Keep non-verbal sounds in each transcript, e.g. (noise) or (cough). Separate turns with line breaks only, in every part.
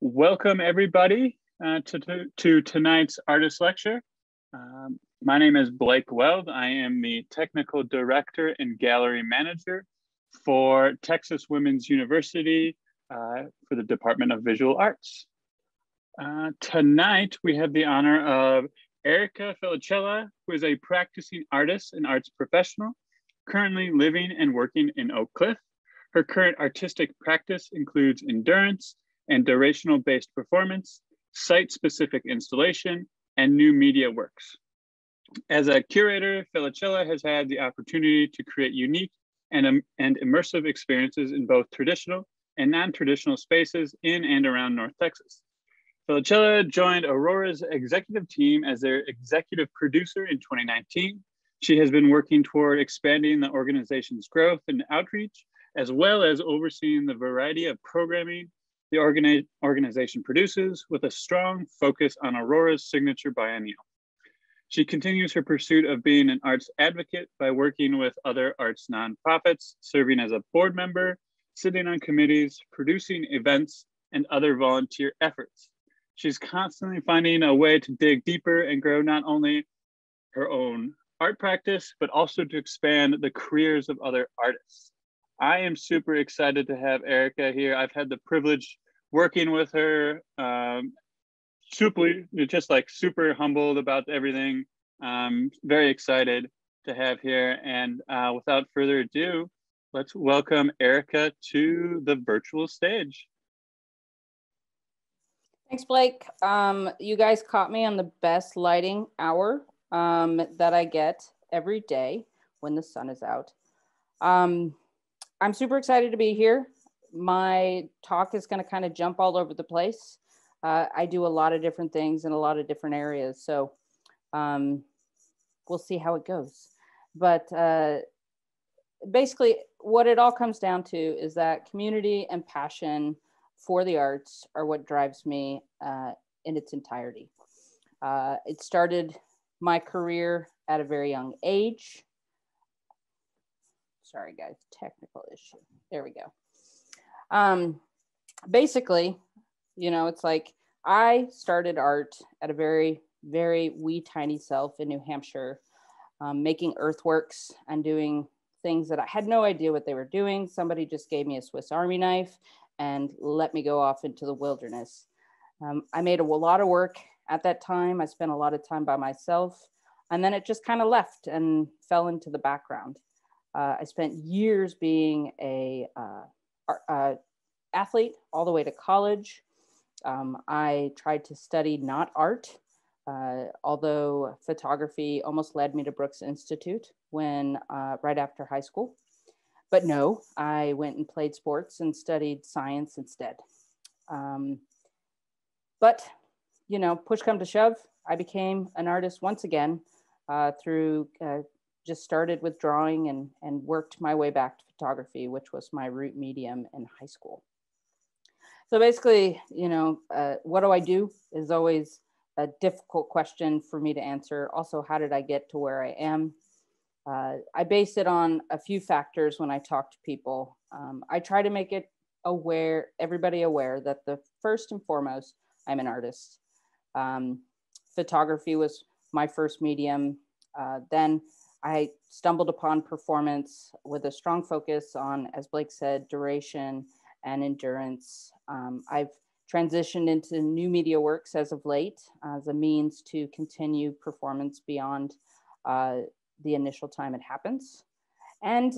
Welcome everybody uh, to, to, to, tonight's artist lecture. Um, my name is Blake Weld. I am the technical director and gallery manager for Texas Women's University uh, for the Department of Visual Arts. Uh, tonight, we have the honor of Erica Felicella, who is a practicing artist and arts professional, currently living and working in Oak Cliff. Her current artistic practice includes endurance and durational based performance, site specific installation, and new media works. As a curator, Felicella has had the opportunity to create unique and, um, and immersive experiences in both traditional and non-traditional spaces in and around North Texas. Felicella joined Aurora's executive team as their executive producer in 2019. She has been working toward expanding the organization's growth and outreach, as well as overseeing the variety of programming the organi organization produces with a strong focus on Aurora's signature biennial. She continues her pursuit of being an arts advocate by working with other arts nonprofits, serving as a board member, sitting on committees, producing events, and other volunteer efforts. She's constantly finding a way to dig deeper and grow not only her own art practice, but also to expand the careers of other artists. I am super excited to have Erica here. I've had the privilege working with her. Um, super, just like super humbled about everything. Um, very excited to have here. And uh, without further ado, let's welcome Erica to the virtual stage.
Thanks, Blake. Um, you guys caught me on the best lighting hour um, that I get every day when the sun is out. Um, I'm super excited to be here. My talk is going to kind of jump all over the place. Uh, I do a lot of different things in a lot of different areas. So um, we'll see how it goes. But uh, basically, what it all comes down to is that community and passion for the arts are what drives me uh, in its entirety. Uh, it started my career at a very young age. Sorry, guys, technical issue. There we go. Um, basically, you know, it's like I started art at a very, very wee tiny self in New Hampshire, um, making earthworks and doing things that I had no idea what they were doing. Somebody just gave me a Swiss Army knife and let me go off into the wilderness. Um, I made a lot of work at that time. I spent a lot of time by myself, and then it just kind of left and fell into the background. Uh, I spent years being a uh, uh, athlete all the way to college. Um, I tried to study not art, uh, although photography almost led me to Brooks Institute when uh, right after high school. But no, I went and played sports and studied science instead. Um, but, you know, push come to shove, I became an artist once again uh, through uh, just started with drawing and, and worked my way back to photography, which was my root medium in high school. So basically, you know, uh, what do I do is always a difficult question for me to answer. Also, how did I get to where I am? Uh, I base it on a few factors when I talk to people. Um, I try to make it aware, everybody aware that the first and foremost, I'm an artist. Um, photography was my first medium. Uh, then I stumbled upon performance with a strong focus on, as Blake said, duration and endurance. Um, I've transitioned into new media works as of late as a means to continue performance beyond uh, the initial time it happens. And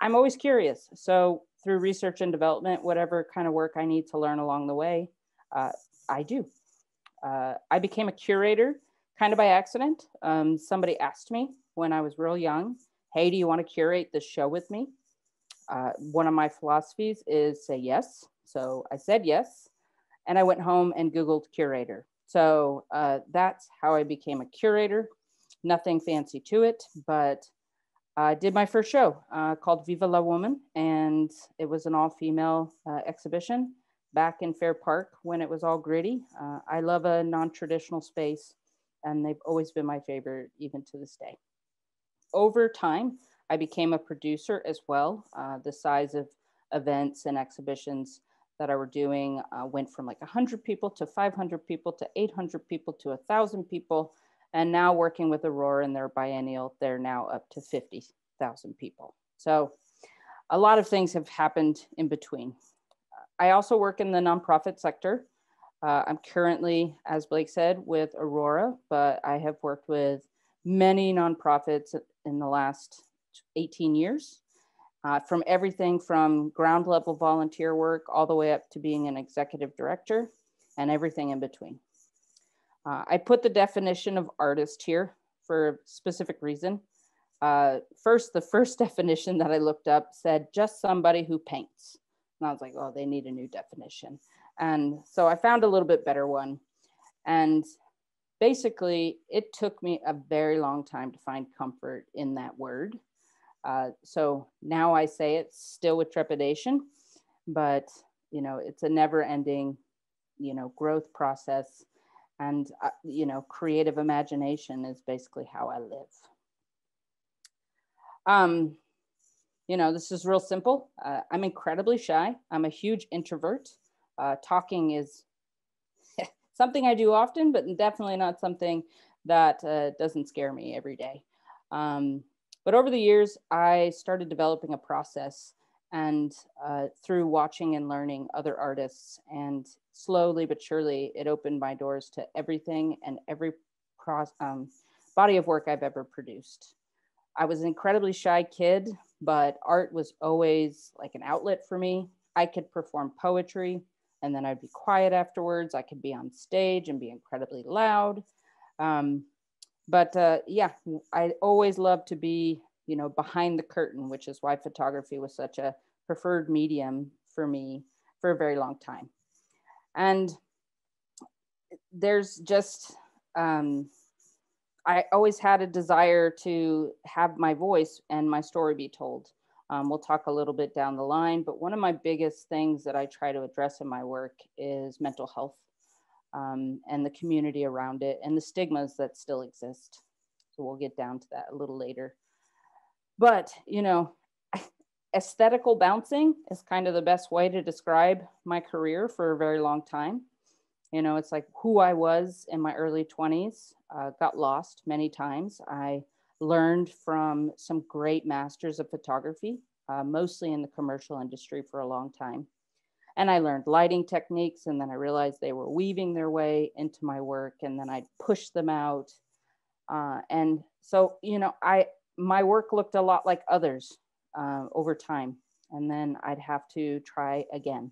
I'm always curious. So through research and development, whatever kind of work I need to learn along the way, uh, I do. Uh, I became a curator kind of by accident. Um, somebody asked me when I was real young, hey, do you want to curate this show with me? Uh, one of my philosophies is say yes. So I said yes. And I went home and Googled curator. So uh, that's how I became a curator nothing fancy to it, but I did my first show uh, called Viva la Woman, and it was an all female uh, exhibition back in Fair Park when it was all gritty. Uh, I love a non traditional space, and they've always been my favorite, even to this day. Over time, I became a producer as well. Uh, the size of events and exhibitions that I were doing uh, went from like 100 people to 500 people to 800 people to 1,000 people. And now working with Aurora and their biennial, they're now up to 50,000 people. So a lot of things have happened in between. I also work in the nonprofit sector. Uh, I'm currently, as Blake said, with Aurora, but I have worked with many nonprofits in the last 18 years, uh, from everything from ground level volunteer work all the way up to being an executive director and everything in between. Uh, I put the definition of artist here for a specific reason. Uh, first, the first (laughs) definition that I looked up said just somebody who paints. And I was like, oh, they need a new definition. And so I found a little bit better one. And basically, it took me a very long time to find comfort in that word. Uh, so now I say it still with trepidation, but you know, it's a never ending, you know, growth process. And, uh, you know, creative imagination is basically how I live. Um, you know, this is real simple. Uh, I'm incredibly shy. I'm a huge introvert. Uh, talking is something I do often, but definitely not something that uh, doesn't scare me every day. Um, but over the years, I started developing a process and uh, through watching and learning other artists and slowly but surely it opened my doors to everything and every um, body of work I've ever produced. I was an incredibly shy kid, but art was always like an outlet for me. I could perform poetry and then I'd be quiet afterwards. I could be on stage and be incredibly loud. Um, but uh, yeah, I always loved to be, you know, behind the curtain, which is why photography was such a preferred medium for me for a very long time. And there's just, um, I always had a desire to have my voice and my story be told. Um, we'll talk a little bit down the line, but one of my biggest things that I try to address in my work is mental health um, and the community around it and the stigmas that still exist. So we'll get down to that a little later. But, you know, (laughs) aesthetical bouncing is kind of the best way to describe my career for a very long time. You know, it's like who I was in my early 20s, uh, got lost many times. I learned from some great masters of photography, uh, mostly in the commercial industry for a long time. And I learned lighting techniques, and then I realized they were weaving their way into my work, and then I'd push them out. Uh, and so, you know, I my work looked a lot like others uh, over time, and then I'd have to try again.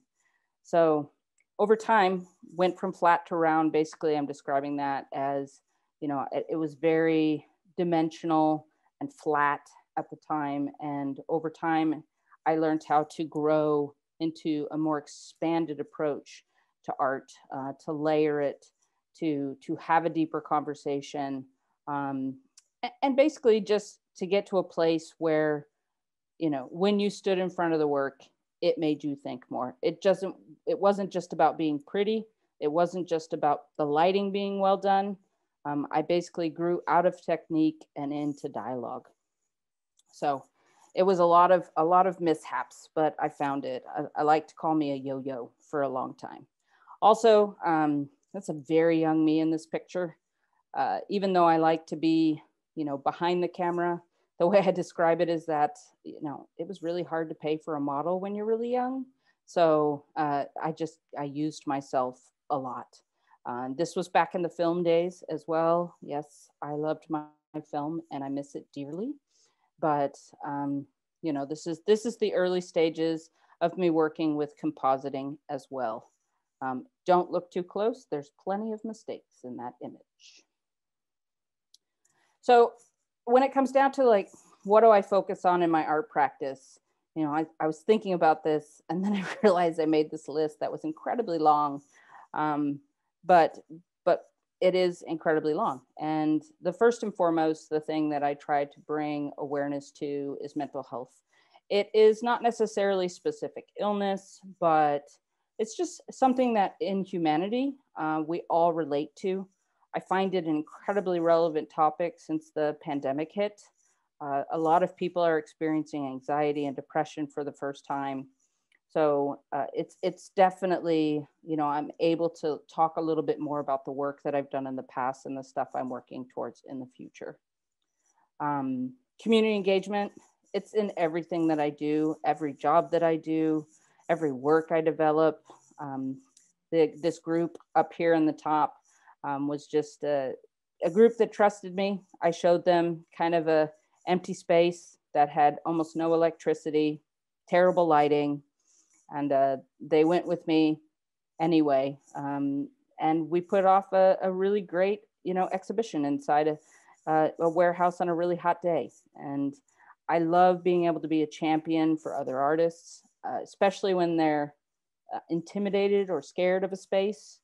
So over time went from flat to round basically i'm describing that as you know it, it, was very dimensional and flat at the time and over time i learned how to grow into a more expanded approach to art uh, to layer it to to have a deeper conversation um, and basically just to get to a place where you know when you stood in front of the work it made you think more. It doesn't, it wasn't just about being pretty. It wasn't just about the lighting being well done. Um, I basically grew out of technique and into dialogue. So it was a lot of a lot of mishaps, but I found it. I, I like to call me a yo-yo for a long time. Also, um, that's a very young me in this picture. Uh, even though I like to be, you know, behind the camera, the way I describe it is that, you know, it was really hard to pay for a model when you're really young. So uh, I just, I used myself a lot. Uh, this was back in the film days as well. Yes, I loved my, my film and I miss it dearly. But, um, you know, this is, this is the early stages of me working with compositing as well. Um, don't look too close. There's plenty of mistakes in that image. So when it comes down to like, what do I focus on in my art practice? You know, I, I was thinking about this and then (laughs) I realized I made this list that was incredibly long. Um, but, but it is incredibly long. And the first and foremost, the thing that I try to bring awareness to is mental health. It is not necessarily specific illness, but it's just something that in humanity uh, we all relate to. I find it an incredibly relevant topic since the pandemic hit. Uh, a lot of people are experiencing anxiety and depression for the first time. So uh, it's it's definitely you know I'm able to talk a little bit more about the work that I've done in the past and the stuff I'm working towards in the future. Um, community engagement it's in everything that I do, every job that I do, every work I develop. Um, the, this group up here in the top um, was just a, a group that trusted me. I showed them kind of a empty space that had almost no electricity, terrible lighting, and uh, they went with me anyway. Um, and we put off a, a, really great, you know, exhibition inside a, uh, a warehouse on a really hot day. And I love being able to be a champion for other artists, uh, especially when they're uh, intimidated or scared of a space.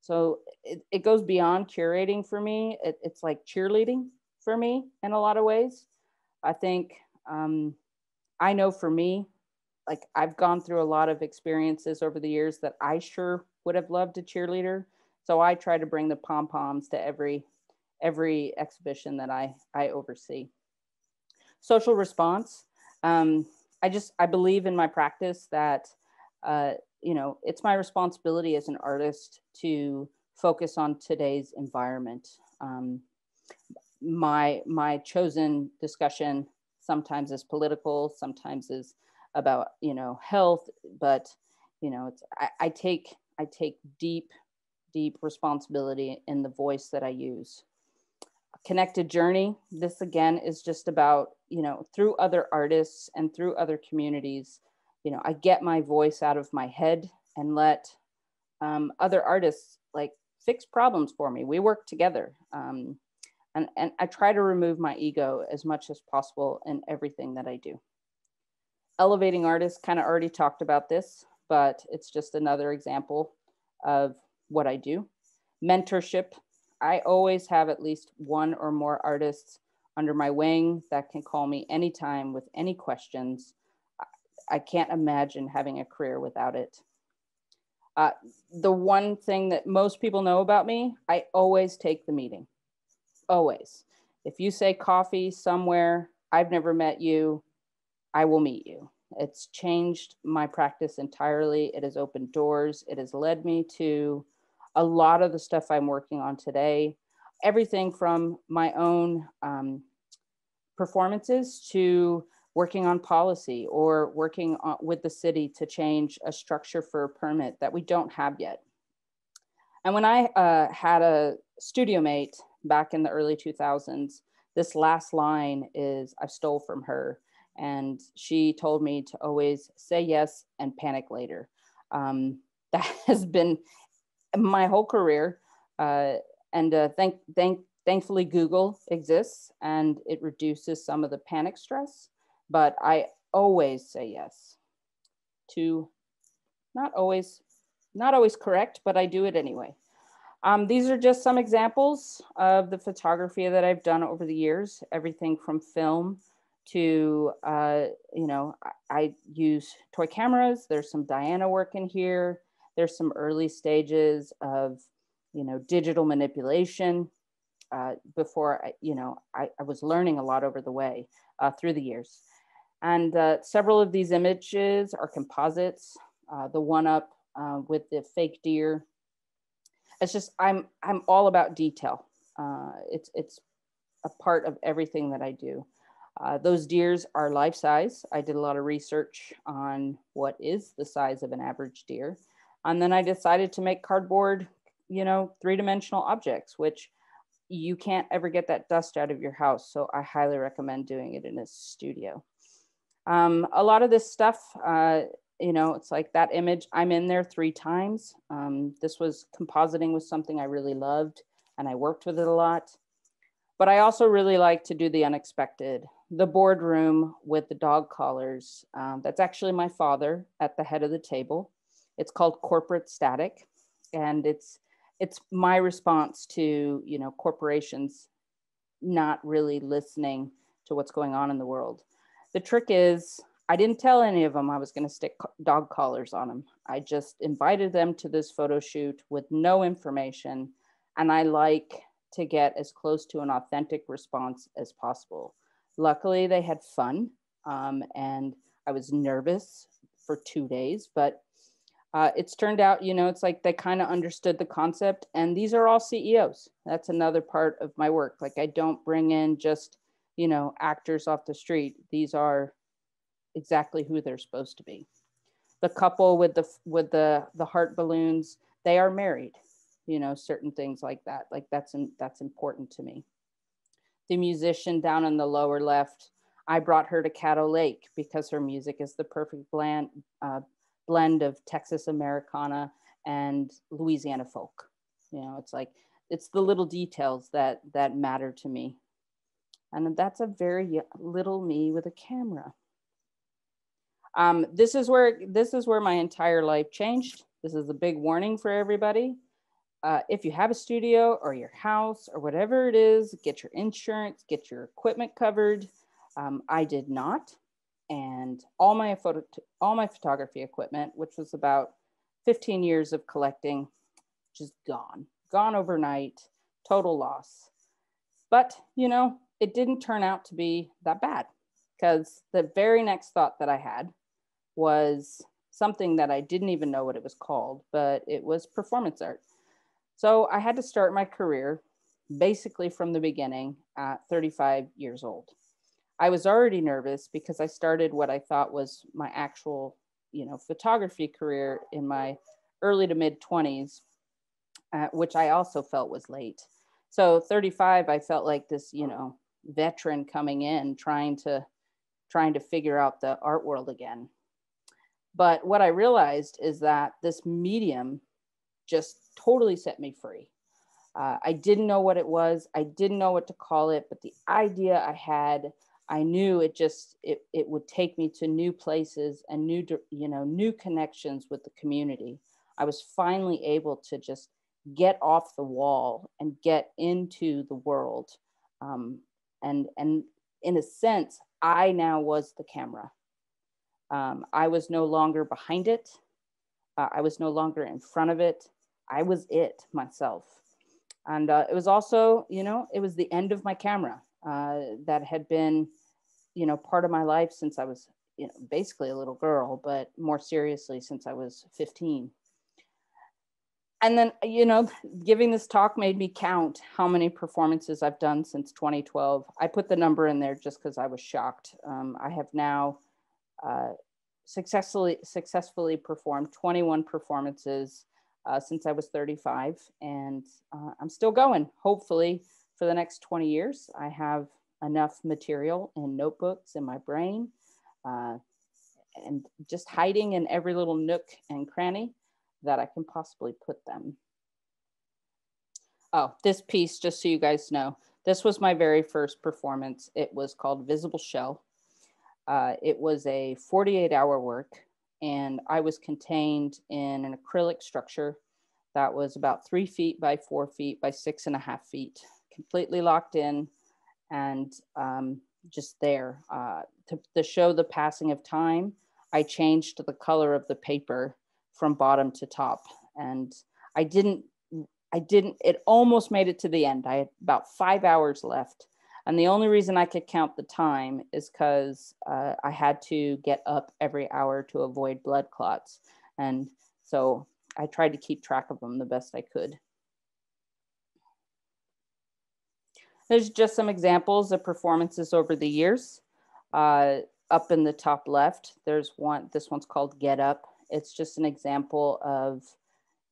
So it, it goes beyond curating for me. It, it's like cheerleading for me in a lot of ways. I think um, I know for me, like I've gone through a lot of experiences over the years that I sure would have loved a cheerleader. So I try to bring the pom poms to every every exhibition that I I oversee social response. Um, I just, I believe in my practice that, uh, you know, it's my responsibility as an artist to focus on today's environment. Um, my, my chosen discussion sometimes is political, sometimes is about, you know, health, but, you know, it's, I, I take, I take deep, deep responsibility in the voice that I use. Connected journey this again is just about you know through other artists and through other communities you know i get my voice out of my head and let um, other artists like fix problems for me. We work together um, and, and i try to remove my ego as much as possible in everything that i do elevating artists kind of already talked about this but it's just another example of what i do mentorship I always have at least one or more artists under my wing that can call me anytime with any questions. I can't imagine having a career without it. Uh, the one thing that most people know about me, I always take the meeting. Always. If you say coffee somewhere, I've never met you, I will meet you. It's changed my practice entirely. It has opened doors. It has led me to a lot of the stuff I'm working on today, everything from my own um, performances to working on policy or working on, with the city to change a structure for a permit that we don't have yet. And when I uh, had a studio mate back in the early 2000s, this last line is I stole from her. And she told me to always say yes and panic later. Um, (laughs) that has been my whole career. Uh, and uh, thank, thank, thankfully, Google exists and it reduces some of the panic stress. But I always say yes to not always, not always correct, but I do it anyway. Um, these are just some examples of the photography that I've done over the years, everything from film to, uh, you know, I, I, use toy cameras. There's some Diana work in here there's some early stages of, you know, digital manipulation uh, before, I, you know, I, I, was learning a lot over the way uh, through the years. And uh, several of these images are composites. Uh, the one up uh, with the fake deer. It's just, I'm, I'm all about detail. It's, it's a part of everything that I do. Uh, those deers are life size. I did a lot of research on what is the size of an average deer. And then I decided to make cardboard, you know, three dimensional objects, which you can't ever get that dust out of your house. So I highly recommend doing it in a studio. Um, a lot of this stuff, uh, you know, it's like that image, I'm in there three times. Um, this was compositing was something I really loved and I worked with it a lot. But I also really like to do the unexpected, the boardroom with the dog collars. Um, that's actually my father at the head of the table. It's called corporate static, and it's it's my response to you know corporations not really listening to what's going on in the world. The trick is I didn't tell any of them I was going to stick dog collars on them. I just invited them to this photo shoot with no information, and I like to get as close to an authentic response as possible. Luckily, they had fun, um, and I was nervous for two days, but uh, it's turned out, you know, it's like they kind of understood the concept. And these are all CEOs. That's another part of my work. Like I don't bring in just, you know, actors off the street. These are exactly who they're supposed to be. The couple with the with the the heart balloons, they are married. You know, certain things like that. Like that's that's important to me. The musician down in the lower left, I brought her to Caddo Lake because her music is the perfect blend, uh, blend of Texas Americana and Louisiana folk. You know, it's like it's the little details that that matter to me. And that's a very little me with a camera. Um, this is where this is where my entire life changed. This is a big warning for everybody. Uh, if you have a studio or your house or whatever it is, get your insurance, get your equipment covered. Um, I did not. And all my photo all my photography equipment which was about 15 years of collecting just gone gone overnight total loss. But you know it didn't turn out to be that bad because the very next thought that i had was something that i didn't even know what it was called but it was performance art so i had to start my career basically from the beginning at 35 years old I was already nervous because I started what I thought was my actual, you know, photography career in my early to mid 20s, uh, which I also felt was late. So 35, I felt like this, you know, veteran coming in trying to trying to figure out the art world again. But what I realized is that this medium just totally set me free. Uh, I didn't know what it was. I didn't know what to call it, but the idea I had I knew it just it, it would take me to new places and new you know new connections with the community. I was finally able to just get off the wall and get into the world, um, and and in a sense, I now was the camera. Um, I was no longer behind it. Uh, I was no longer in front of it. I was it myself, and uh, it was also you know it was the end of my camera uh, that had been, you know, part of my life since I was, you know, basically a little girl, but more seriously since I was 15. And then, you know, giving this talk made me count how many performances I've done since 2012. I put the number in there just because I was shocked. Um, I have now uh, successfully successfully performed 21 performances uh, since I was 35, and uh, I'm still going. Hopefully, for the next 20 years. I have enough material in notebooks in my brain uh, and just hiding in every little nook and cranny that I can possibly put them. Oh, this piece, just so you guys know, this was my very first performance. It was called Visible Shell. Uh, it was a 48 hour work and I was contained in an acrylic structure that was about three feet by four feet by six and a half feet completely locked in and um, just there. Uh, to, to show the passing of time, I changed the color of the paper from bottom to top. And I didn't, I didn't, it almost made it to the end. I had about five hours left. And the only reason I could count the time is because uh, I had to get up every hour to avoid blood clots. And so I tried to keep track of them the best I could. There's just some examples of performances over the years. Uh, up in the top left, there's one, this one's called Get Up. It's just an example of,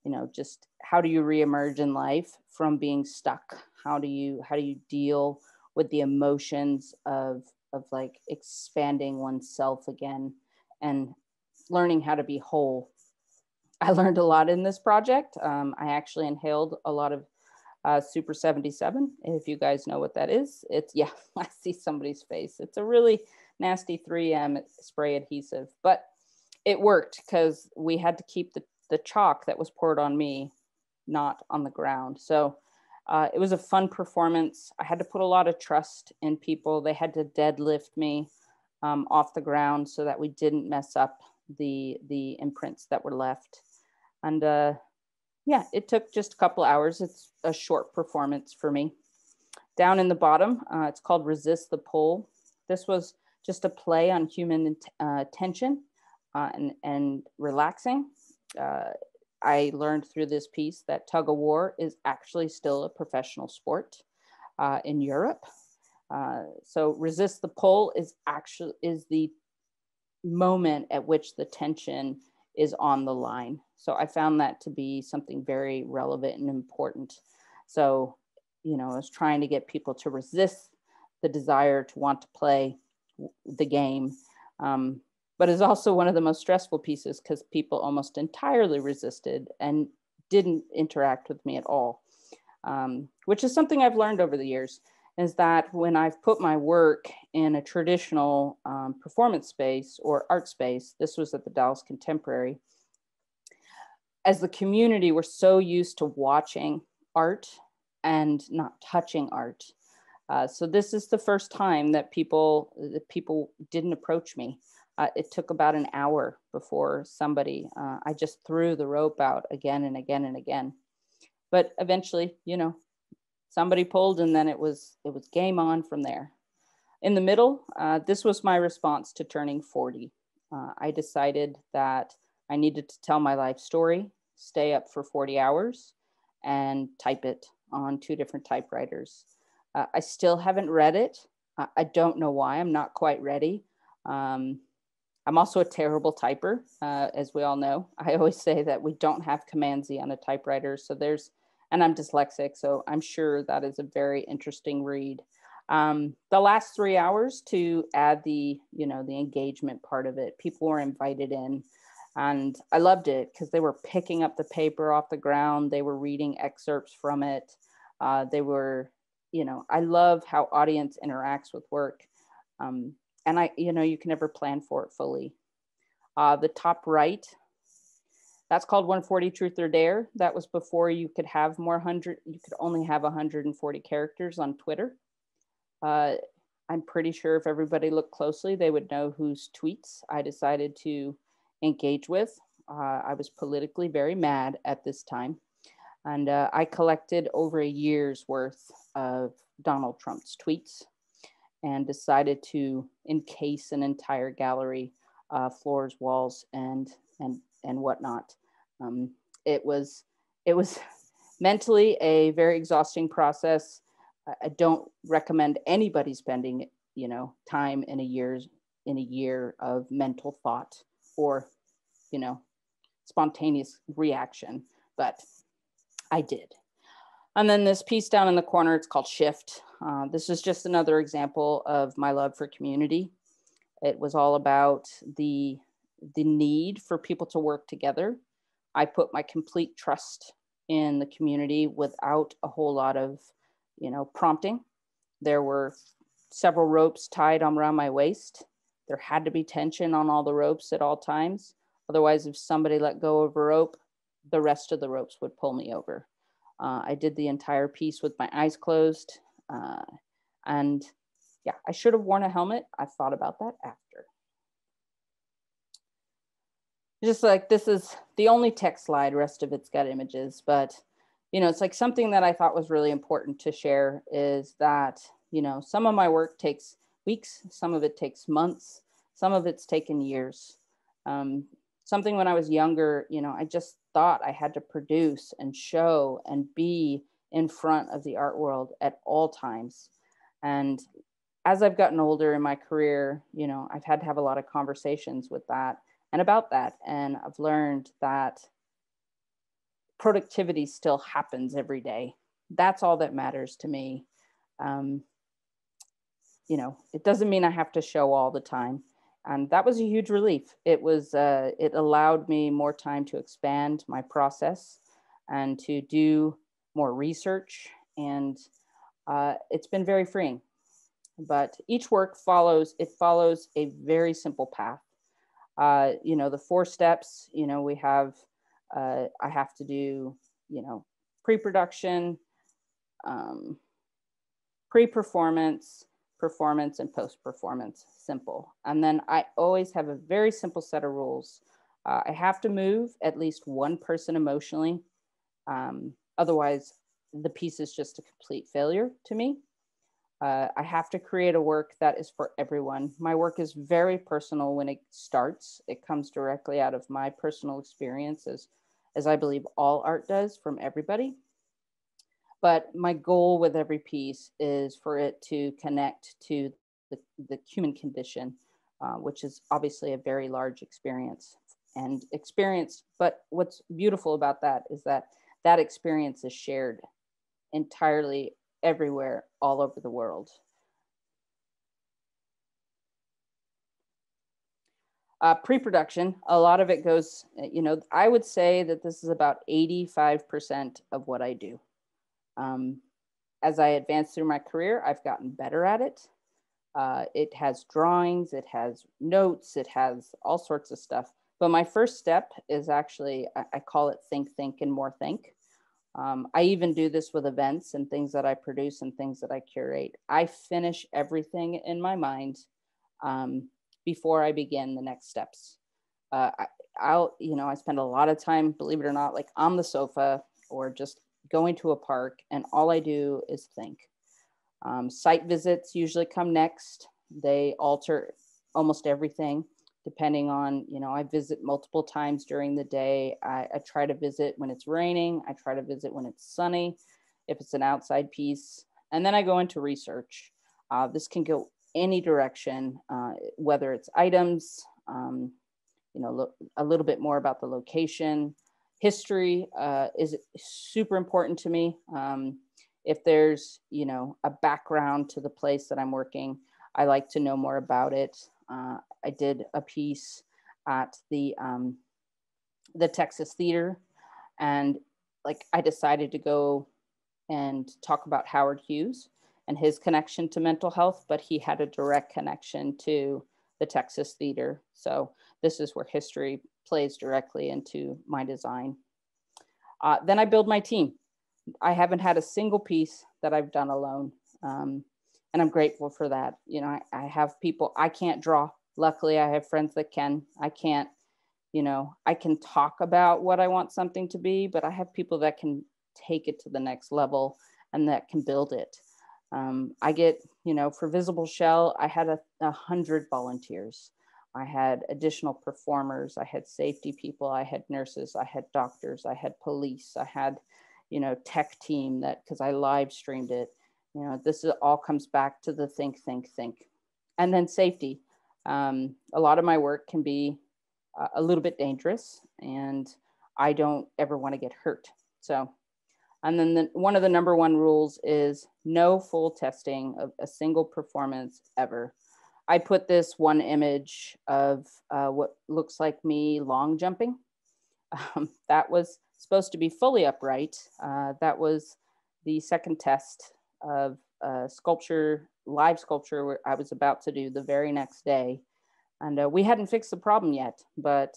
you know, just how do you reemerge in life from being stuck? How do you, how do you deal with the emotions of, of like expanding oneself again and learning how to be whole. I learned a lot in this project. Um, I actually inhaled a lot of uh, Super 77. If you guys know what that is, it's, (laughs) yeah, I see somebody's face. It's a really nasty 3M spray adhesive, but it worked because we had to keep the, the chalk that was poured on me not on the ground. So uh, it was a fun performance. I had to put a lot of trust in people. They had to deadlift me um, off the ground so that we didn't mess up the the imprints that were left. And uh, yeah, it took just a couple hours. It's a short performance for me. Down in the bottom, uh, it's called Resist the Pull. This was just a play on human uh, tension. uh, and, and relaxing. I learned through this piece that tug of war is actually still a professional sport uh, in Europe. Uh, so resist the pull is actually is the moment at which the tension is on the line. So I found that to be something very relevant and important. So, you know, I was trying to get people to resist the desire to want to play the game. Um, but is also one of the most stressful pieces because people almost entirely resisted and didn't interact with me at all, um, which is something I've learned over the years is that when I've put my work in a traditional um, performance space or art space, this was at the Dallas Contemporary, as the community we're so used to watching art and not touching art. Uh, so this is the first time that people that people didn't approach me. Uh, it took about an hour before somebody. Uh, I just threw the rope out again and again and again. But eventually, you know, somebody pulled and then it was it was game on from there. In the middle uh, this was my response to turning 40 uh, i decided that i needed to tell my life story stay up for 40 hours and type it on two different typewriters. Uh, i still haven't read it. I don't know why. I'm not quite ready. Um, i'm also a terrible typer uh, as we all know (laughs) i always say that we don't have command z on a typewriter so there's and I'm dyslexic, so I'm sure that is a very interesting read. Um, the last three hours to add the, you know, the engagement part of it, people were invited in and I loved it because they were picking up the paper off the ground. They were reading excerpts from it. Uh, they were, you know, I love how audience interacts with work. Um, and I, you know, you can never plan for it fully. Uh, the top right, that's called 140 Truth or Dare. That was before you could have more hundred, you could only have 140 characters on Twitter. Uh, I'm pretty sure if everybody looked closely, they would know whose tweets I decided to engage with. Uh, I was politically very mad at this time. And uh, I collected over a year's worth of Donald Trump's tweets and decided to encase an entire gallery, uh, floors, walls, and, and, and whatnot. Um, it was it was (laughs) mentally a very exhausting process. I don't recommend anybody spending you know time in a year's in a year of mental thought or you know spontaneous reaction, but I did. And then this piece down in the corner, it's called Shift. Uh, this is just another example of my love for community. It was all about the the need for people to work together I put my complete trust in the community without a whole lot of, you know, prompting. There were several ropes tied on around my waist. There had to be tension on all the ropes at all times. Otherwise, if somebody let go of a rope, the rest of the ropes would pull me over. Uh, I did the entire piece with my eyes closed. Uh, and yeah, I should have worn a helmet. I thought about that after just like this is the only text slide rest of it's got images but you know it's like something that i thought was really important to share is that you know some of my work takes weeks some of it takes months some of it's taken years um, something when i was younger you know i just thought i had to produce and show and be in front of the art world at all times and as i've gotten older in my career you know i've had to have a lot of conversations with that and about that. And I've learned that productivity still happens every day. That's all that matters to me. Um, you know, it doesn't mean I have to show all the time. And that was a huge relief. It was, uh, it allowed me more time to expand my process and to do more research. And uh, it's been very freeing. But each work follows, it follows a very simple path uh, you know, the four steps, you know, we have, uh, I have to do, you know, pre-production, um, pre-performance, performance, and post-performance, simple. And then I always have a very simple set of rules. Uh, I have to move at least one person emotionally. Um, otherwise, the piece is just a complete failure to me. Uh, I have to create a work that is for everyone. My work is very personal when it starts. It comes directly out of my personal experiences, as I believe all art does from everybody. But my goal with every piece is for it to connect to the, the human condition, uh, which is obviously a very large experience and experience. But what's beautiful about that is that that experience is shared entirely everywhere, all over the world. Uh, pre-production, a lot of it goes, you know, I would say that this is about 85% of what I do. Um, as I advance through my career, I've gotten better at it. Uh, it has drawings, it has notes, it has all sorts of stuff. But my first step is actually, I, I call it think, think, and more think. Um, I even do this with events and things that I produce and things that I curate. I finish everything in my mind um, before I begin the next steps. Uh, I, I'll, you know, I spend a lot of time, believe it or not, like on the sofa or just going to a park, and all I do is think. Um, site visits usually come next. They alter almost everything depending on, you know, I visit multiple times during the day. I, I, try to visit when it's raining. I try to visit when it's sunny, if it's an outside piece. And then I go into research. Uh, this can go any direction, uh, whether it's items, um, you know, a little bit more about the location. History uh, is super important to me. Um, if there's, you know, a background to the place that I'm working, I like to know more about it. Uh, I did a piece at the um, the Texas Theater, and like I decided to go and talk about Howard Hughes and his connection to mental health, but he had a direct connection to the Texas Theater. So this is where history plays directly into my design. Uh, then I build my team. I haven't had a single piece that I've done alone. Um, and I'm grateful for that. You know, I, I have people, I can't draw. Luckily, I have friends that can. I can't, you know, I can talk about what I want something to be, but I have people that can take it to the next level and that can build it. Um, I get, you know, for Visible Shell, I had a, a hundred volunteers. I had additional performers. I had safety people. I had nurses. I had doctors. I had police. I had, you know, tech team that because I live streamed it you know this is, all comes back to the think think think and then safety um, a lot of my work can be uh, a little bit dangerous and i don't ever want to get hurt so and then the, one of the number one rules is no full testing of a single performance ever i put this one image of uh, what looks like me long jumping (laughs) um, that was supposed to be fully upright uh, that was the second test of uh, sculpture, live sculpture, where I was about to do the very next day. And uh, we hadn't fixed the problem yet, but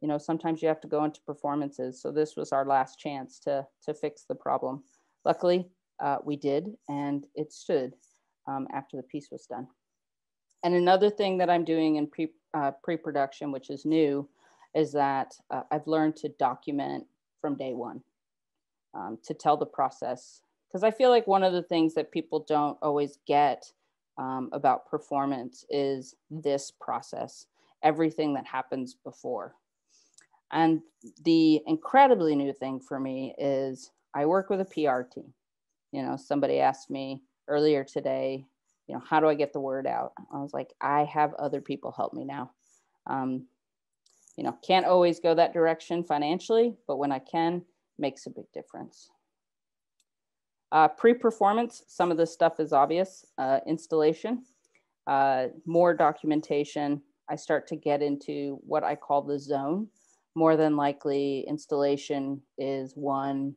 you know, sometimes you have to go into performances. So this was our last chance to, to fix the problem. Luckily, uh, we did, and it stood um, after the piece was done. And another thing that I'm doing in pre, uh, pre-production, which is new, is that uh, I've learned to document from day one, um, to tell the process because I feel like one of the things that people don't always get um, about performance is this process, everything that happens before. And the incredibly new thing for me is I work with a PR team. You know, somebody asked me earlier today, you know, how do I get the word out? I was like, I have other people help me now. Um, you know, can't always go that direction financially, but when I can, makes a big difference. Uh, Pre-performance, some of this stuff is obvious. Uh, installation, uh, more documentation. I start to get into what I call the zone. More than likely, installation is one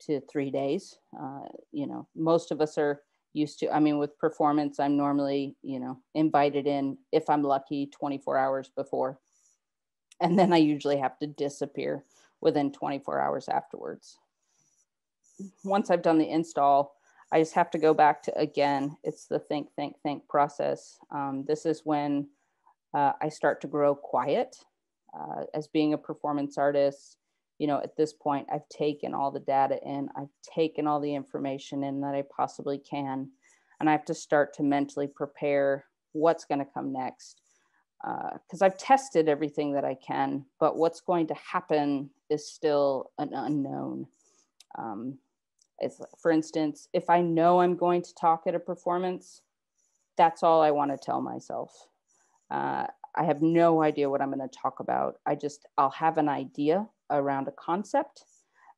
to three days. Uh, you know, most of us are used to, I mean, with performance, I'm normally, you know, invited in, if I'm lucky, 24 hours before. And then I usually have to disappear within 24 hours afterwards once I've done the install, I just have to go back to again, it's the think, think, think process. Um, this is when uh, I start to grow quiet uh, as being a performance artist. You know, at this point, I've taken all the data in, I've taken all the information in that I possibly can. and I have to start to mentally prepare what's going to come next. Because uh, I've tested everything that I can, but what's going to happen is still an unknown. Um, for instance, if I know I'm going to talk at a performance, that's all I want to tell myself. Uh, I have no idea what I'm going to talk about. I just, I'll have an idea around a concept.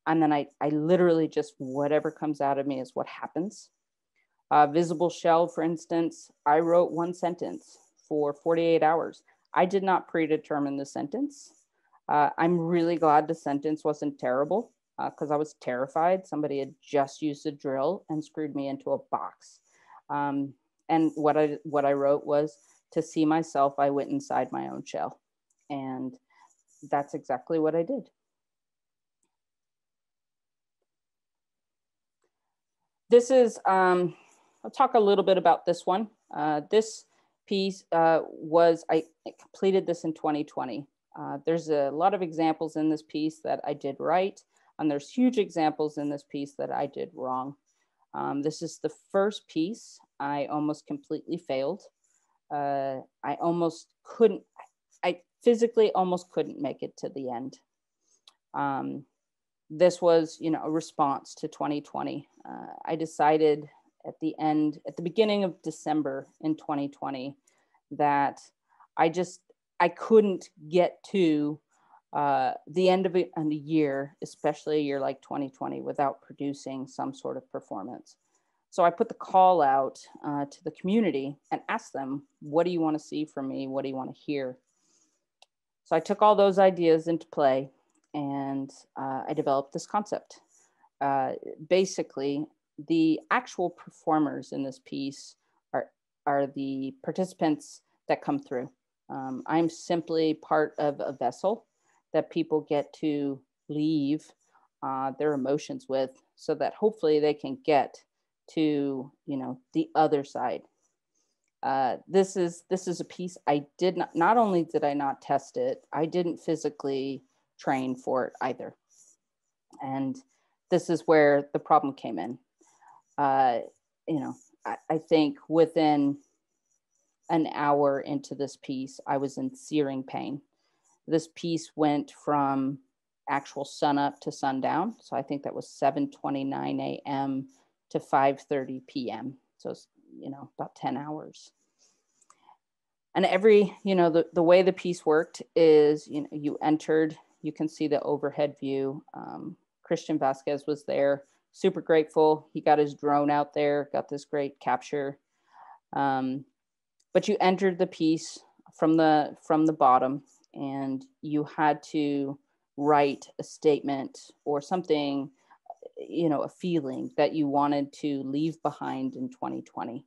And then I, I literally just, whatever comes out of me is what happens. Uh, visible shell, for instance, I wrote one sentence for 48 hours. I did not predetermine the sentence. Uh, I'm really glad the sentence wasn't terrible because uh, I was terrified. Somebody had just used a drill and screwed me into a box. Um, and what I what I wrote was to see myself, I went inside my own shell, and that's exactly what I did. This is um, I'll talk a little bit about this one. Uh, this piece uh, was I completed this in 2020. Uh, there's a lot of examples in this piece that I did right. And there's huge examples in this piece that I did wrong. Um, this is the first piece I almost completely failed. Uh, I almost couldn't, I physically almost couldn't make it to the end. Um, this was, you know, a response to 2020. Uh, I decided at the end, at the beginning of December in 2020, that I just, I couldn't get to uh, the end of a year, especially a year like 2020, without producing some sort of performance. So I put the call out uh, to the community and asked them, what do you want to see from me? What do you want to hear? So I took all those ideas into play and uh, I developed this concept. Uh, basically, the actual performers in this piece are, are the participants that come through. Um, I'm simply part of a vessel that people get to leave uh, their emotions with so that hopefully they can get to you know the other side uh, this is this is a piece i did not not only did i not test it i didn't physically train for it either and this is where the problem came in uh, you know I, I think within an hour into this piece i was in searing pain this piece went from actual sunup to sundown. So I think that was 7:29 a.m. to 5:30 p.m. So it's you know about 10 hours. And every you know the the way the piece worked is you know you entered. You can see the overhead view. Um, Christian Vasquez was there. Super grateful. He got his drone out there. Got this great capture. Um, but you entered the piece from the from the bottom and you had to write a statement or something you know a feeling that you wanted to leave behind in 2020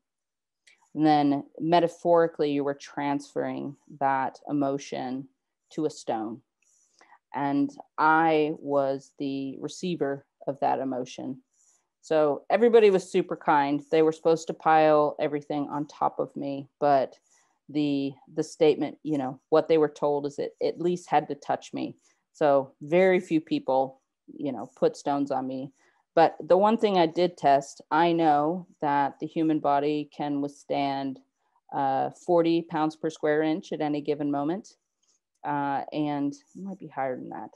and then metaphorically you were transferring that emotion to a stone and i was the receiver of that emotion. So everybody was super kind. They were supposed to pile everything on top of me but the the statement you know what they were told is it at least had to touch me. So very few people you know put stones on me. But the one thing i did test i know that the human body can withstand uh, 40 pounds per square inch at any given moment uh, and it might be higher than that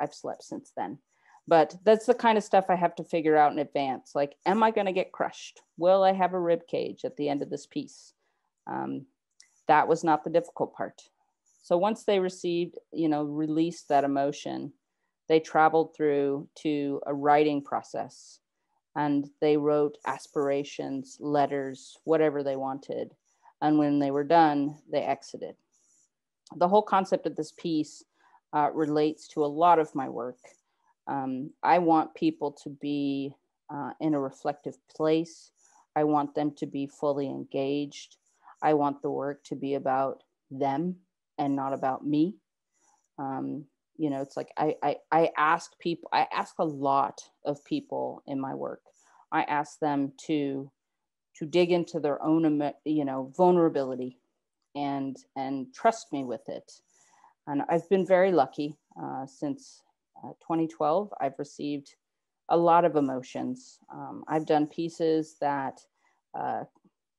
i've slept since then but that's the kind of stuff i have to figure out in advance like am i going to get crushed will i have a rib cage at the end of this piece um, that was not the difficult part. So once they received, you know, released that emotion, they traveled through to a writing process and they wrote aspirations, letters, whatever they wanted. And when they were done, they exited. The whole concept of this piece uh, relates to a lot of my work. Um, I want people to be uh, in a reflective place. I want them to be fully engaged. I want the work to be about them and not about me. Um, you know, it's like I, I I ask people, I ask a lot of people in my work. I ask them to to dig into their own you know vulnerability and and trust me with it. And I've been very lucky uh, since uh, 2012. I've received a lot of emotions. Um, I've done pieces that uh,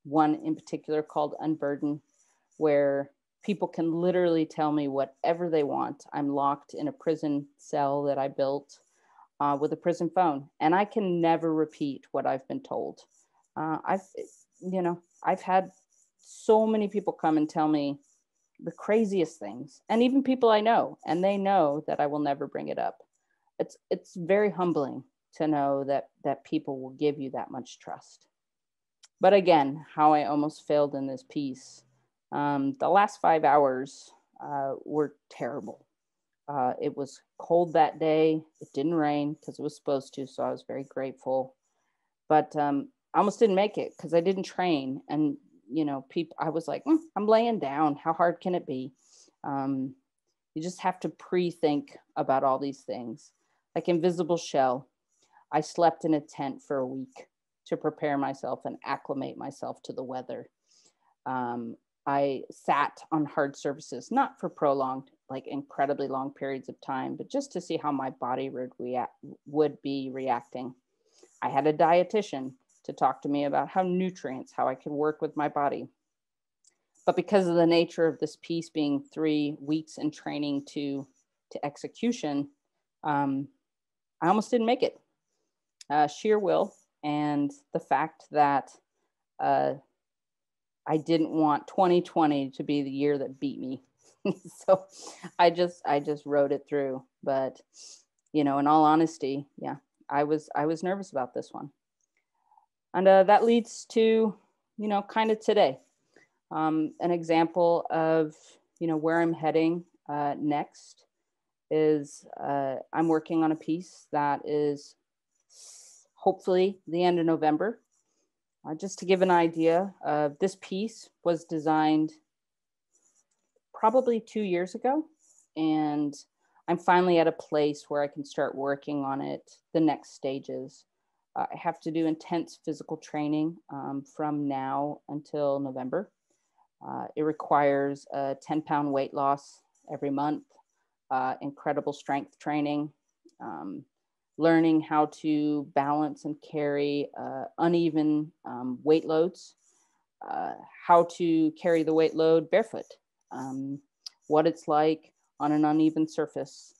one in particular called Unburden, where people can literally tell me whatever they want. I'm locked in a prison cell that I built uh, with a prison phone, and I can never repeat what I've been told. Uh, I've, you know, I've had so many people come and tell me the craziest things, and even people I know, and they know that I will never bring it up. It's it's very humbling to know that that people will give you that much trust. But again, how I almost failed in this piece. Um, the last five hours uh, were terrible. Uh, it was cold that day. It didn't rain because it was supposed to, so I was very grateful. But um, I almost didn't make it because I didn't train, and you know, people. I was like, mm, I'm laying down. How hard can it be? Um, you just have to pre-think about all these things. Like Invisible Shell, I slept in a tent for a week to prepare myself and acclimate myself to the weather. Um, I sat on hard surfaces, not for prolonged, like incredibly long periods of time, but just to see how my body would react, would be reacting. I had a dietitian to talk to me about how nutrients, how I could work with my body. But because of the nature of this piece being three weeks in training to to execution, um, I almost didn't make it. Uh, sheer will and the fact that uh, I didn't want 2020 to be the year that beat me. (laughs) so I just I just rode it through. But you know, in all honesty, yeah, I was I was nervous about this one, and uh, that leads to you know kind of today, um, an example of you know where I'm heading uh, next is uh, I'm working on a piece that is hopefully the end of November. Uh, just to give an idea, uh, this piece was designed probably two years ago, and I'm finally at a place where I can start working on it, the next stages. I have to do intense physical training um, from now until November. Uh, it requires a 10 pound weight loss every month, uh, incredible strength training, um, learning how to balance and carry uh, uneven um, weight loads, uh, how to carry the weight load barefoot, um, what it's like on an uneven surface.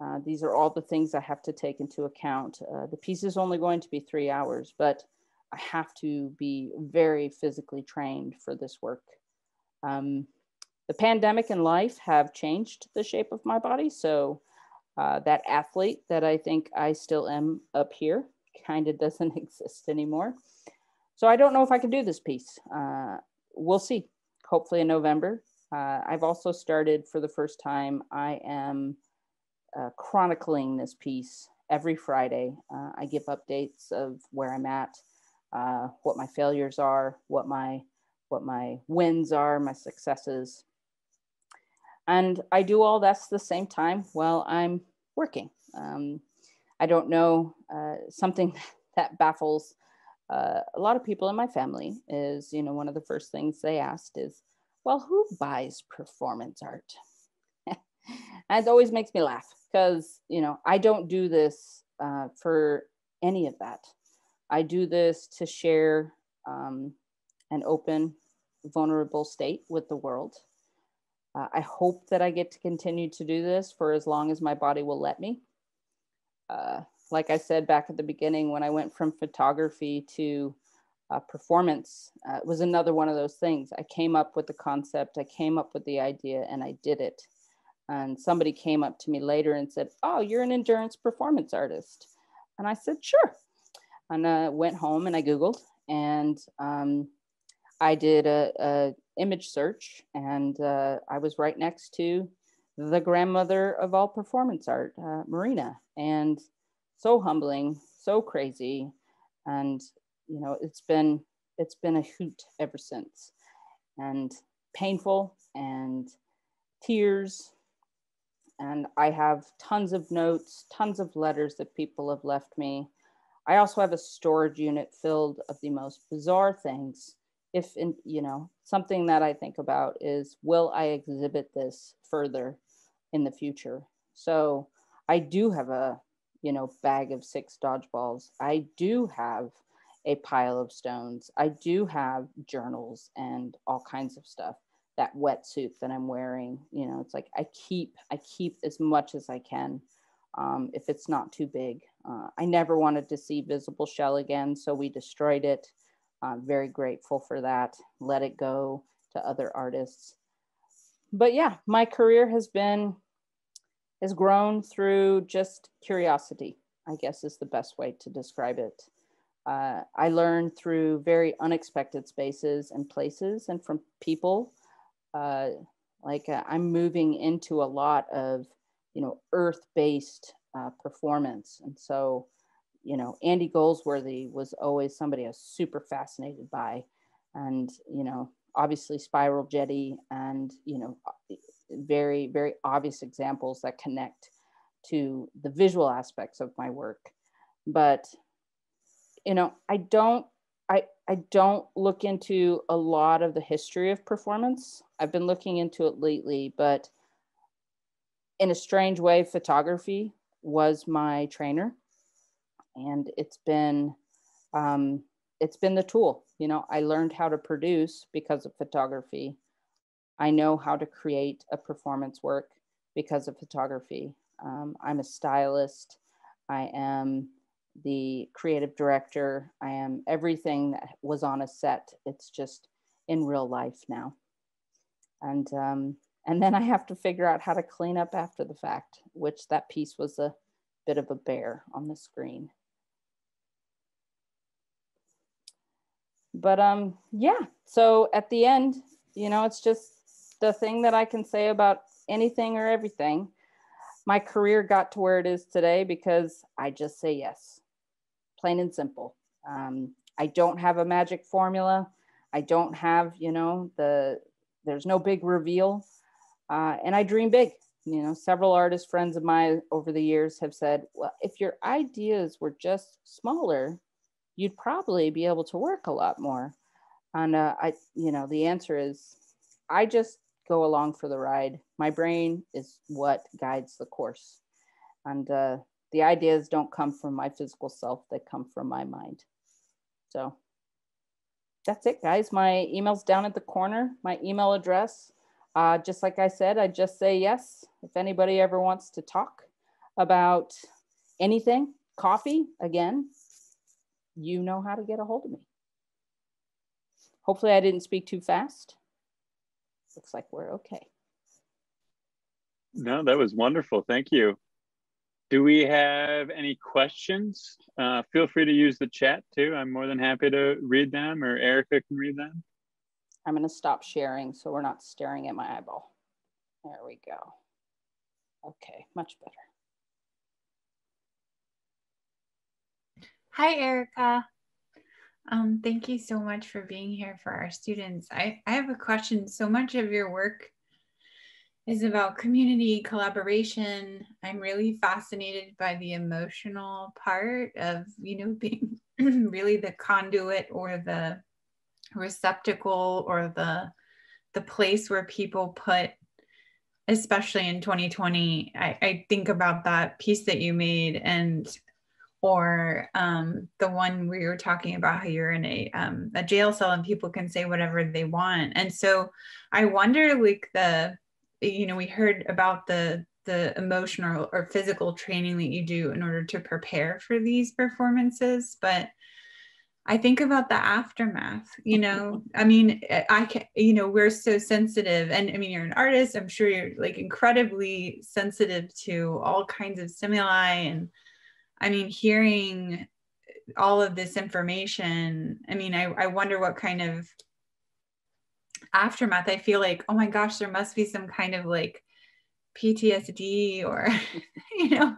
Uh, these are all the things I have to take into account. Uh, the piece is only going to be three hours, but I have to be very physically trained for this work. Um, the pandemic and life have changed the shape of my body, so uh, that athlete that I think I still am up here kind of (laughs) doesn't exist anymore. So I don't know if I can do this piece. Uh, we'll see. Hopefully in November. Uh, I've also started for the first time. I am uh, chronicling this piece every Friday. Uh, I give updates of where I'm at, uh, what my failures are, what my what my wins are, my successes, and I do all that's the same time while I'm working. Um, I don't know, uh, something (laughs) that baffles uh, a lot of people in my family is, you know, one of the first things they asked is, well, who buys performance art? (laughs) and it always makes me laugh because, you know, I don't do this uh, for any of that. I do this to share um, an open, vulnerable state with the world. Uh, I hope that I get to continue to do this for as long as my body will let me. Uh, like I said back at the beginning, when I went from photography to uh, performance, uh, was another one of those things. I came up with the concept, I came up with the idea, and I did it. And somebody came up to me later and said, Oh, you're an endurance performance artist. And I said, Sure. And I uh, went home and I Googled, and um, I did a, a image search, and uh, I was right next to the grandmother of all performance art, uh, Marina, and so humbling, so crazy, and you know it's been it's been a hoot ever since, and painful and tears. And I have tons of notes, tons of letters that people have left me. I also have a storage unit filled of the most bizarre things if in, you know something that i think about is will i exhibit this further in the future so i do have a you know bag of six dodgeballs i do have a pile of stones. I do have journals and all kinds of stuff. That wetsuit that I'm wearing, you know, it's like I keep I keep as much as I can um, if it's not too big. Uh, I never wanted to see Visible Shell again, so we destroyed it. I'm very grateful for that. Let it go to other artists. But yeah, my career has been has grown through just curiosity. I guess is the best way to describe it. Uh, I learned through very unexpected spaces and places and from people. Uh, like uh, I'm moving into a lot of, you know, earth-based uh, performance. And so, you know, Andy Goldsworthy was always somebody I was super fascinated by. And, you know, obviously Spiral Jetty and, you know, very, very obvious examples that connect to the visual aspects of my work. But you know, I don't I, don't look into a lot of the history of performance. I've been looking into it lately, but in a strange way, photography was my trainer, and it's been um, it's been the tool. You know, I learned how to produce because of photography. I know how to create a performance work because of photography. Um, I'm a stylist. I am the creative director. I am everything that was on a set. It's just in real life now. And um, and then I have to figure out how to clean up after the fact, which that piece was a bit of a bear on the screen. But um, yeah, so at the end, you know, it's just the thing that I can say about anything or everything. My career got to where it is today because I just say yes plain and simple. Um, I don't have a magic formula. I don't have, you know, the, there's no big reveal. Uh, and I dream big. You know, several artist friends of mine over the years have said, well, if your ideas were just smaller, you'd probably be able to work a lot more. And uh, I, you know, the answer is I just go along for the ride. My brain is what guides the course. And uh, the ideas don't come from my physical self, they come from my mind. So that's it, guys. My email's down at the corner, my email address. Uh, just like I said, I just say yes. If anybody ever wants to talk about anything, coffee, again, you know how to get a hold of me. Hopefully, I didn't speak too fast. Looks like we're okay.
No, that was wonderful. Thank you. Do we have any questions? Uh, feel free to use the chat too. I'm more than happy to read them or Erica can read them.
I'm going to stop sharing so we're not staring at my eyeball. There we go. Okay, much better.
Hi, Erica. Um, thank you so much for being here for our students. I, I have a question. So much of your work is about community collaboration. I'm really fascinated by the emotional part of, you know, (laughs) being really the conduit or the receptacle or the the place where people put especially in 2020 I, I think about that piece that you made and or um, the one you were talking about how you're in a um, a jail cell and people can say whatever they want and so i wonder like the you know we heard about the the emotional or physical training that you do in order to prepare for these performances but i think about the aftermath you mm-hmm. know i mean eh, i can you know we're so sensitive and i mean you're an artist i'm sure you're like incredibly sensitive to all kinds of stimuli and i mean hearing all of this information i mean i, I wonder what kind of aftermath, I feel like, oh my gosh, there must be some kind of like PTSD or, (laughs) you know,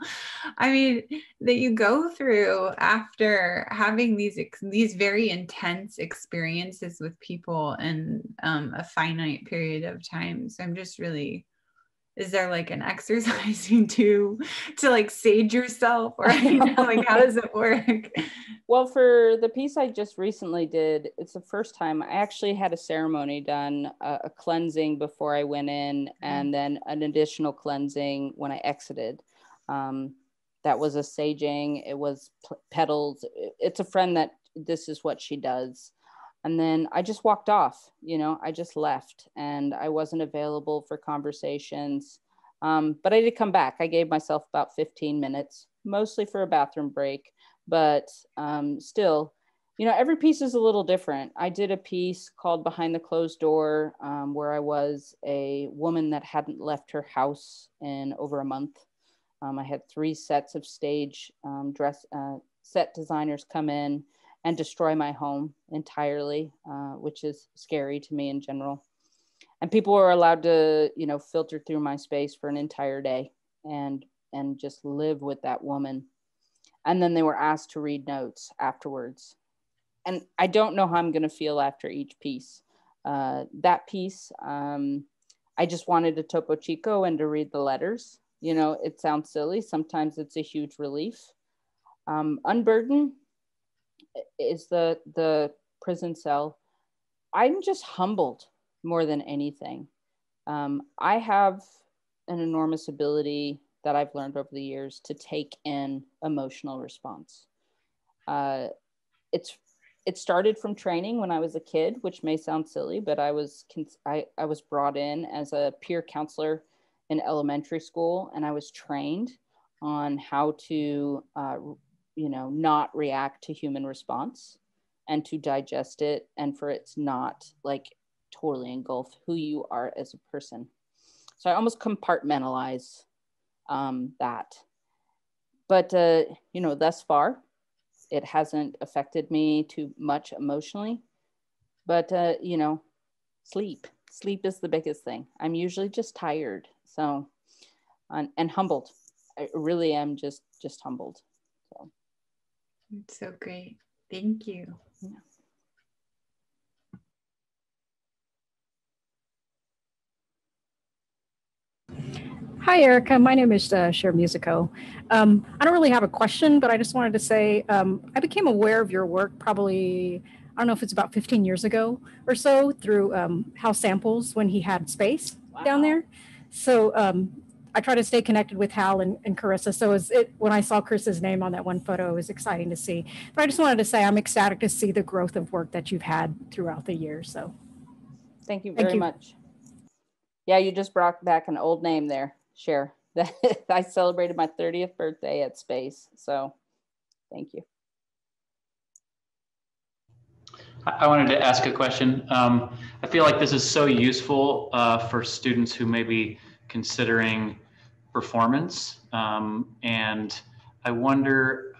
I mean, that you go through after having these these very intense experiences with people in um, a finite period of time. So I'm just really is there like an (laughs) exercise you do to like sage yourself? Or you know, like how does it work?
Well for the piece i just recently did it's the first time i actually had a ceremony done uh, a cleansing before i went in mm-hmm. and then an additional cleansing when i exited. Um, that was a saging. It was p- petals. It's a friend that this is what she does. And then I just walked off, you know, I just left and I wasn't available for conversations. Um, but I did come back. I gave myself about 15 minutes, mostly for a bathroom break, but um, still, you know, every piece is a little different. I did a piece called Behind the Closed Door, um, where I was a woman that hadn't left her house in over a month. Um, I had three sets of stage um, dress uh, set designers come in and destroy my home entirely, uh, which is scary to me in general. And people were allowed to, you know, filter through my space for an entire day and and just live with that woman. And then they were asked to read notes afterwards. And I don't know how I'm going to feel after each piece. Uh, that piece, um, I just wanted a Topo Chico and to read the letters. You know, it sounds silly. Sometimes it's a huge relief. Um, unburden is the the prison cell. I'm just humbled more than anything. Um, I have an enormous ability that I've learned over the years to take in emotional response. Uh, it's it started from training when I was a kid, which may sound silly, but I was I, I was brought in as a peer counselor in elementary school, and I was trained on how to uh, you know not react to human response and to digest it and for it's not like totally engulf who you are as a person. So i almost compartmentalize um, that. But uh, you know thus far it hasn't affected me too much emotionally. But uh, you know sleep. Sleep is the biggest thing. I'm usually just tired. So and, and humbled. I really am just just humbled
it's so great. Thank you.
Hi, Erica. My name is uh, Cher Musico. Um, I don't really have a question, but I just wanted to say um, I became aware of your work probably, I don't know if it's about 15 years ago or so through um, Hal Samples when he had space wow. down there. So um, I try to stay connected with Hal and, and Carissa. So it, when I saw Chris's name on that one photo, it was exciting to see. But I just wanted to say I'm ecstatic to see the growth of work that you've had throughout the year. So
thank you very thank you. much. Yeah, you just brought back an old name there, Cher. (laughs) I celebrated my 30th birthday at Space. So thank you.
I wanted to ask a question. Um, I feel like this is so useful uh, for students who maybe considering performance. Um, and I wonder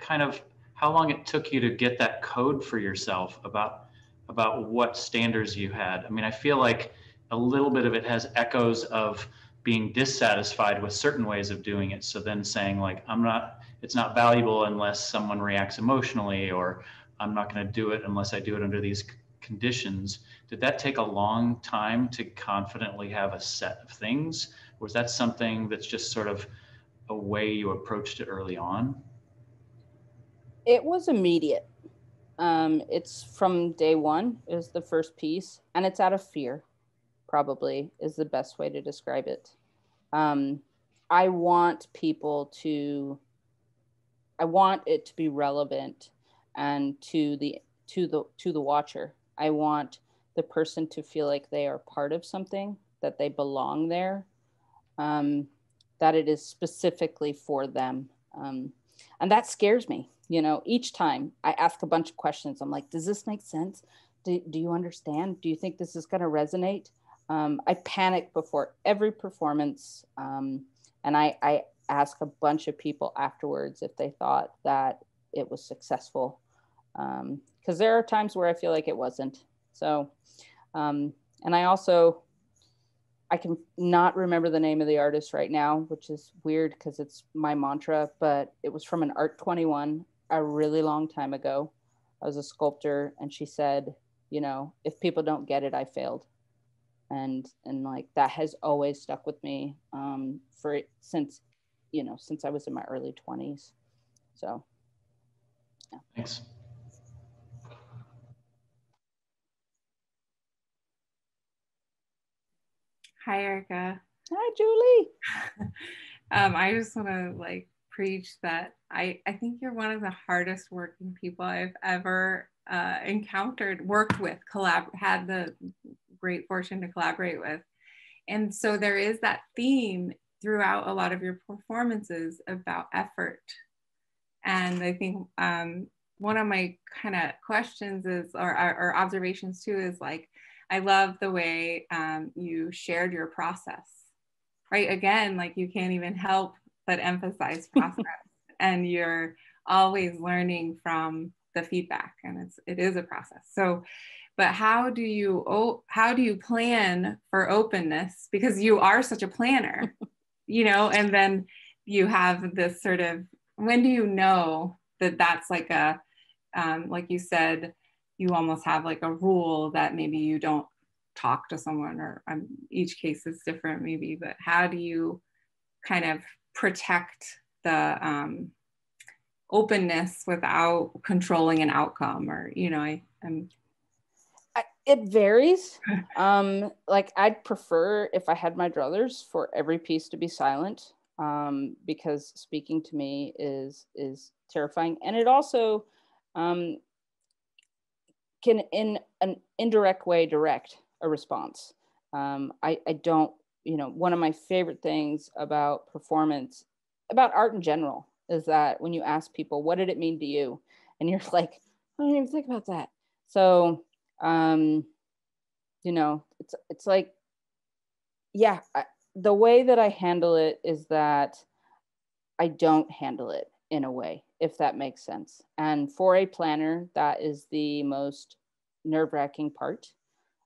kind of how long it took you to get that code for yourself about about what standards you had. I mean, I feel like a little bit of it has echoes of being dissatisfied with certain ways of doing it. So then saying like, I'm not, it's not valuable unless someone reacts emotionally, or I'm not going to do it unless I do it under these conditions. Did that take a long time to confidently have a set of things? Was that something that's just sort of a way you approached it early on?
It was immediate. Um, it's from day one is the first piece, and it's out of fear. Probably is the best way to describe it. Um, I want people to. I want it to be relevant and to the to the to the watcher. I want the person to feel like they are part of something, that they belong there, um, that it is specifically for them. Um, and that scares me. You know, each time I ask a bunch of questions, I'm like, does this make sense? Do, do you understand? Do you think this is going to resonate? Um, I panic before every performance. Um, and I, I ask a bunch of people afterwards if they thought that it was successful. Because um, there are times where I feel like it wasn't. So um, and I also, I can not remember the name of the artist right now, which is weird because it's my mantra, but it was from an Art 21 a really long time ago. I was a sculptor and she said, you know, if people don't get it, I failed. And, and like that has always stuck with me um, for since, you know, since I was in my early 20s. So,
yeah. Thanks.
Hi, Erica.
Hi, Julie. (laughs)
um, I just want to like
preach that I, I think you're one of the hardest working people I've ever uh, encountered, worked with, collab, had the great fortune to collaborate with. And so there is that theme throughout a lot of your performances about effort. And I think um, one of my kind of questions is, or, or, observations too, is like, I love the way um, you shared your process, right? Again, like you can't even help but emphasize (laughs) process and you're always learning from the feedback and it's, it is a process. So, but how do you, oh, how do you plan for openness? Because you are such a planner, (laughs) you know, and then you have this sort of, when do you know that that's like a, um, like you said, you almost have like a rule that maybe you don't talk to someone or um, each case is different maybe but how do you kind of protect the um, openness without controlling an outcome or you know i am
it varies. (laughs) Um like i'd prefer if i had my druthers for every piece to be silent um because speaking to me is is terrifying. And it also um, can in an indirect way direct a response. Um, I, I don't, you know, one of my favorite things about performance, about art in general, is that when you ask people, what did it mean to you? And you're (laughs) like, I didn't even think about that. So, um, you know, it's, it's like, yeah, I, the way that I handle it is that I don't handle it in a way if that makes sense. And for a planner, that is the most nerve wracking part.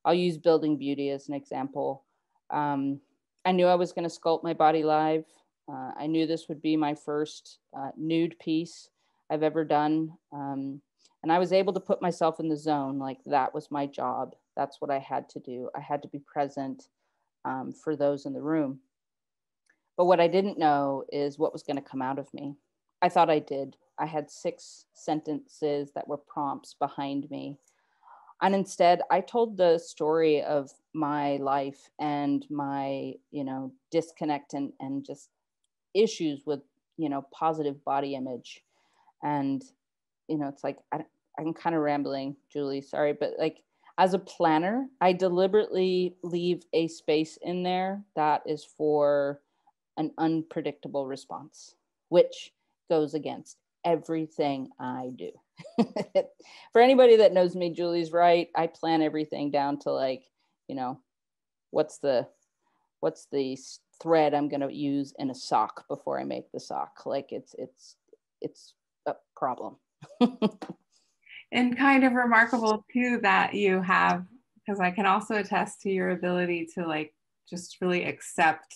I'll use Building Beauty as an example. Um, I knew I was going to sculpt my body live. Uh, I knew this would be my first uh, nude piece I've ever done. Um, and I was able to put myself in the zone. Like that was my job. That's what I had to do. I had to be present um, for those in the room. But what I didn't know is what was going to come out of me. I thought I did. I had six sentences that were prompts behind me. And instead, I told the story of my life and my, you know, disconnect and, and just issues with, you know, positive body image. And, you know, it's like, I, I'm kind of rambling, Julie, sorry, but like, as a planner, I deliberately leave a space in there that is for an unpredictable response, which goes against everything I do. (laughs) For anybody that knows me, Julie's right. I plan everything down to like, you know, what's the what's the thread I'm going to use in a sock before I make the sock. Like it's it's it's a problem. (laughs)
and kind of remarkable too that you have because I can also attest to your ability to like just really accept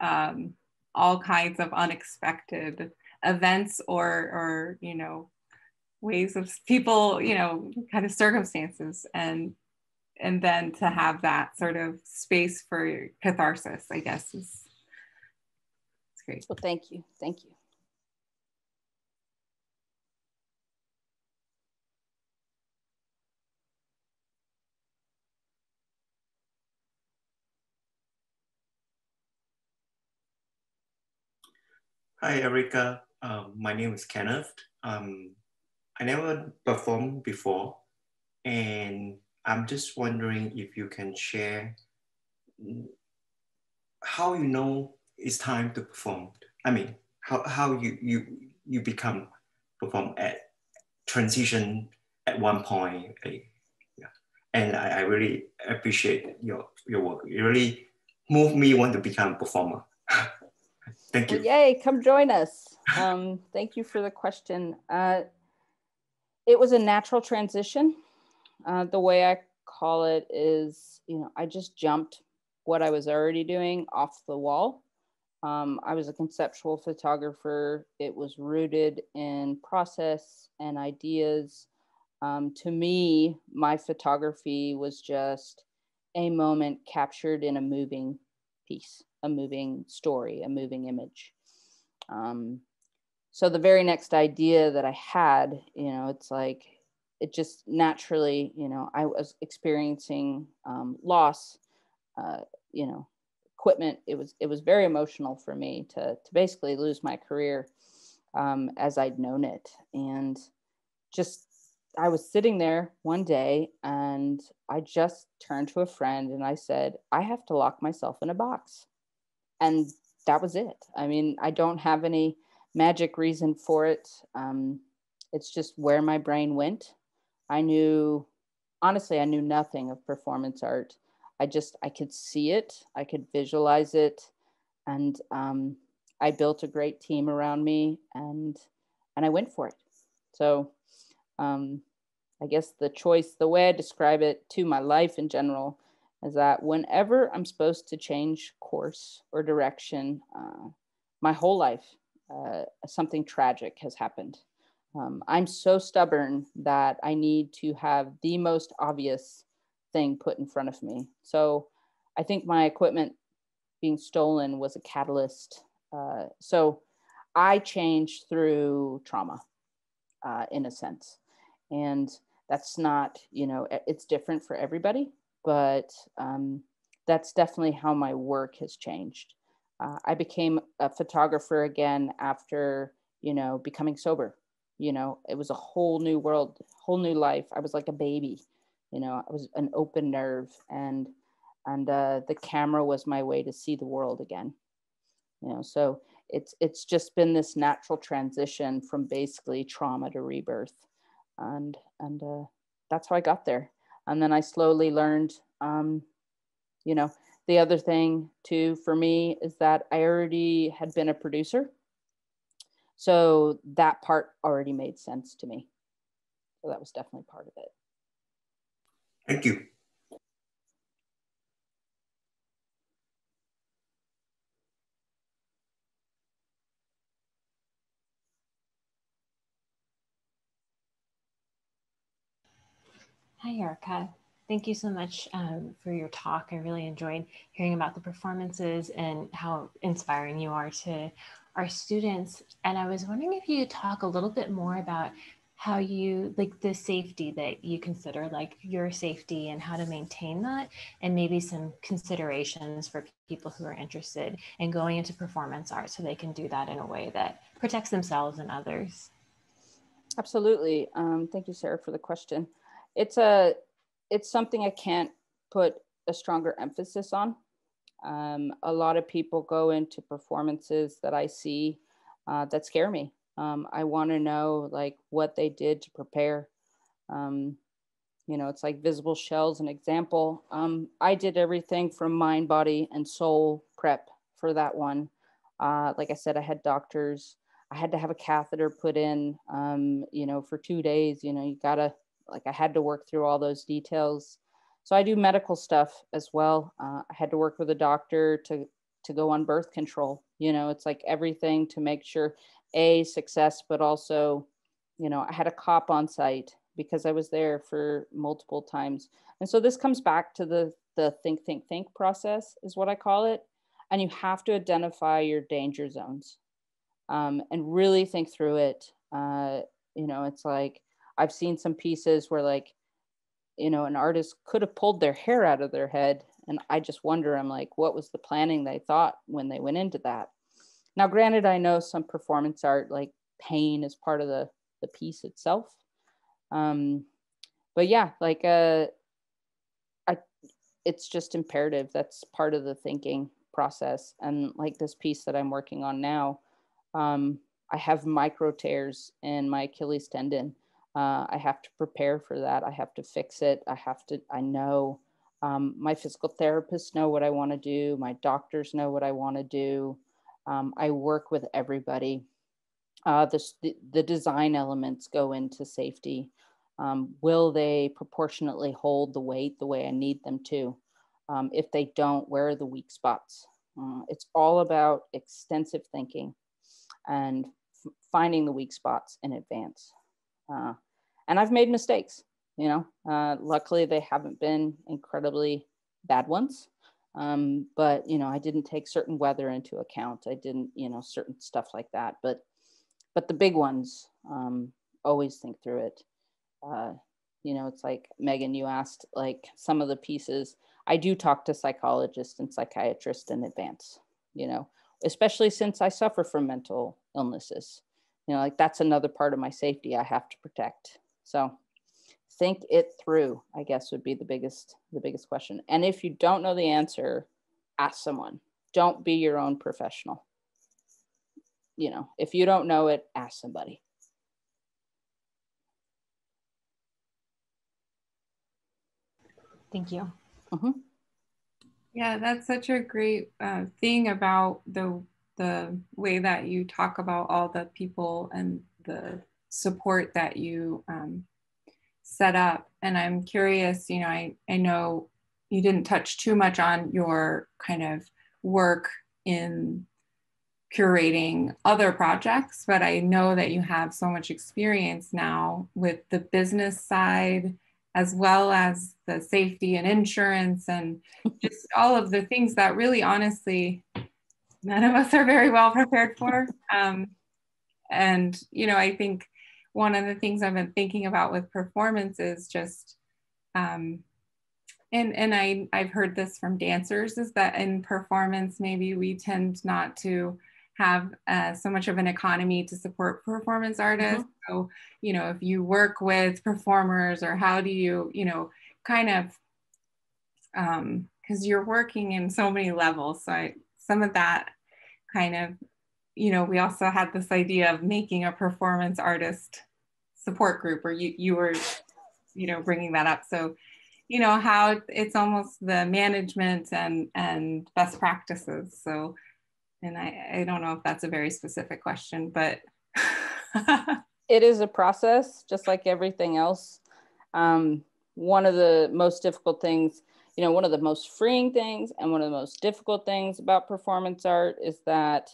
um, all kinds of unexpected events or or you know ways of people you know kind of circumstances and and then to have that sort of space for catharsis i guess is it's great.
Well thank you. Thank you.
Hi, Erica. Um, my name is Kenneth. Um, I never performed before, and I'm just wondering if you can share how you know it's time to perform. I mean, how, how you, you, you become perform at transition at one point. Uh, yeah. And I, I really appreciate your, your work. It really moved me want to become a performer. Thank you.
Well, yay, come join us. Um, (laughs) thank you for the question. Uh, it was a natural transition. Uh, the way I call it is, you know, I just jumped what I was already doing off the wall. Um, I was a conceptual photographer. It was rooted in process and ideas. Um, to me, my photography was just a moment captured in a moving piece a moving story, a moving image. Um, so the very next idea that I had, you know, it's like it just naturally, you know, I was experiencing um, loss, uh, you know, equipment. It was it was very emotional for me to to basically lose my career, um, as I'd known it. And just, I was sitting there one day and I just turned to a friend and I said, I have to lock myself in a box. And that was it. I mean, I don't have any magic reason for it. Um, it's just where my brain went. I knew, honestly, I knew nothing of performance art. I just, I could see it, I could visualize it. And um, I built a great team around me and, and I went for it. So um, I guess the choice, the way I describe it to my life in general, is that whenever I'm supposed to change course or direction, uh, my whole life, uh, something tragic has happened. Um, I'm so stubborn that I need to have the most obvious thing put in front of me. So I think my equipment being stolen was a catalyst. Uh, so I changed through trauma uh, in a sense. And that's not, you know, it's different for everybody, but um, that's definitely how my work has changed. Uh, I became a photographer again after, you know, becoming sober. You know, it was a whole new world, whole new life. I was like a baby you know i was an open nerve and and uh, the camera was my way to see the world again you know so it's it's just been this natural transition from basically trauma to rebirth and and uh, that's how i got there and then i slowly learned um, you know the other thing too for me is that i already had been a producer. So that part already made sense to me. So that was definitely part of it.
Thank you.
Hi, Erica. Thank you so much um, for your talk. I really enjoyed hearing about the performances and how inspiring you are to our students. And I was wondering if you could talk a little bit more about how you like the safety that you consider like your safety and how to maintain that and maybe some considerations for people who are interested in going into performance art so they can do that in a way that protects themselves and others
absolutely um, thank you sarah for the question it's a it's something i can't put a stronger emphasis on um, a lot of people go into performances that i see uh, that scare me um, I want to know like what they did to prepare. Um, you know, it's like visible shells, an example. Um, I did everything from mind, body, and soul prep for that one. Uh, like I said, I had doctors. I had to have a catheter put in, um, you know, for two days. You know, you gotta, like, I had to work through all those details. So I do medical stuff as well. Uh, I had to work with a doctor to to go on birth control. You know, it's like everything to make sure a success, but also, you know, I had a cop on site because I was there for multiple times. And so this comes back to the the think, think, think process is what I call it. And you have to identify your danger zones um, and really think through it. Uh, you know, it's like I've seen some pieces where like, you know, an artist could have pulled their hair out of their head. And I just wonder, I'm like, what was the planning they thought when they went into that? Now, granted, I know some performance art like pain is part of the the piece itself. Um, but yeah, like uh, I, it's just imperative. That's part of the thinking process. And like this piece that I'm working on now, um, I have micro tears in my Achilles tendon. Uh, I have to prepare for that. I have to fix it. I have to. I know. Um, my physical therapists know what I want to do. My doctors know what I want to do. Um, I work with everybody. Uh, the, the design elements go into safety. Um, will they proportionately hold the weight the way I need them to? Um, if they don't, where are the weak spots? Uh, it's all about extensive thinking and finding the weak spots in advance. Uh, and I've made mistakes, you know, uh, luckily they haven't been incredibly bad ones. Um, but you know, I didn't take certain weather into account. I didn't, you know, certain stuff like that. But but the big ones, um, always think through it. Uh, you know, it's like Megan, you asked like some of the pieces. I do talk to psychologists and psychiatrists in advance, you know, especially since I suffer from mental illnesses. You know like that's another part of my safety i have to protect. So think it through i guess would be the biggest the biggest question. And if you don't know the answer ask someone. Don't be your own professional. You know if you don't know it ask somebody.
Thank you.
Mm-hmm.
yeah that's such a great uh, thing about the the way that you talk about all the people and the support that you um, set up. And I'm curious, you know, I, I know you didn't touch too much on your kind of work in curating other projects, but I know that you have so much experience now with the business side as well as the safety and insurance and (laughs) just all of the things that really honestly none of us are very well prepared for. Um, and, you know, I think one of the things I've been thinking about with performance is just, um, and and I I've heard this from dancers is that in performance maybe we tend not to have uh, so much of an economy to support performance artists. Mm-hmm. So you know if you work with performers or how do you you know kind of because um, you're working in so many levels. So I some of that kind of you know, we also had this idea of making a performance artist support group, or you you were, you know, bringing that up. So, you know, how it's almost the management and and best practices. So, and I I don't know if that's a very specific question, but (laughs)
it is a process, just like everything else. Um, one of the most difficult things you know one of the most freeing things and one of the most difficult things about performance art is that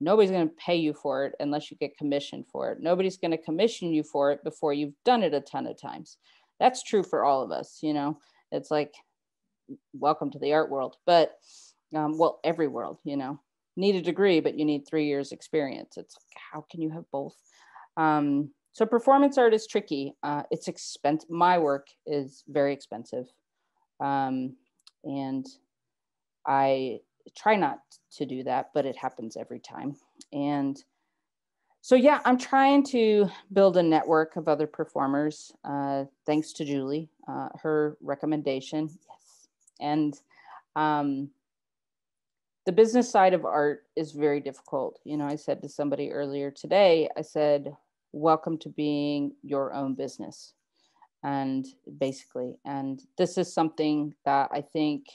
nobody's going to pay you for it unless you get commissioned for it. Nobody's going to commission you for it before you've done it a ton of times. That's true for all of us you know? It's like welcome to the art world but um, well every world you know? Need a degree but you need three years experience. It's like how can you have both? Um, so performance art is tricky. Uh, it's expensive my work is very expensive um, and I try not to do that, but it happens every time. And so, yeah, I'm trying to build a network of other performers, uh, thanks to Julie, uh, her recommendation. Yes. And um, the business side of art is very difficult. You know, I said to somebody earlier today, I said, welcome to being your own business and basically and this is something that i think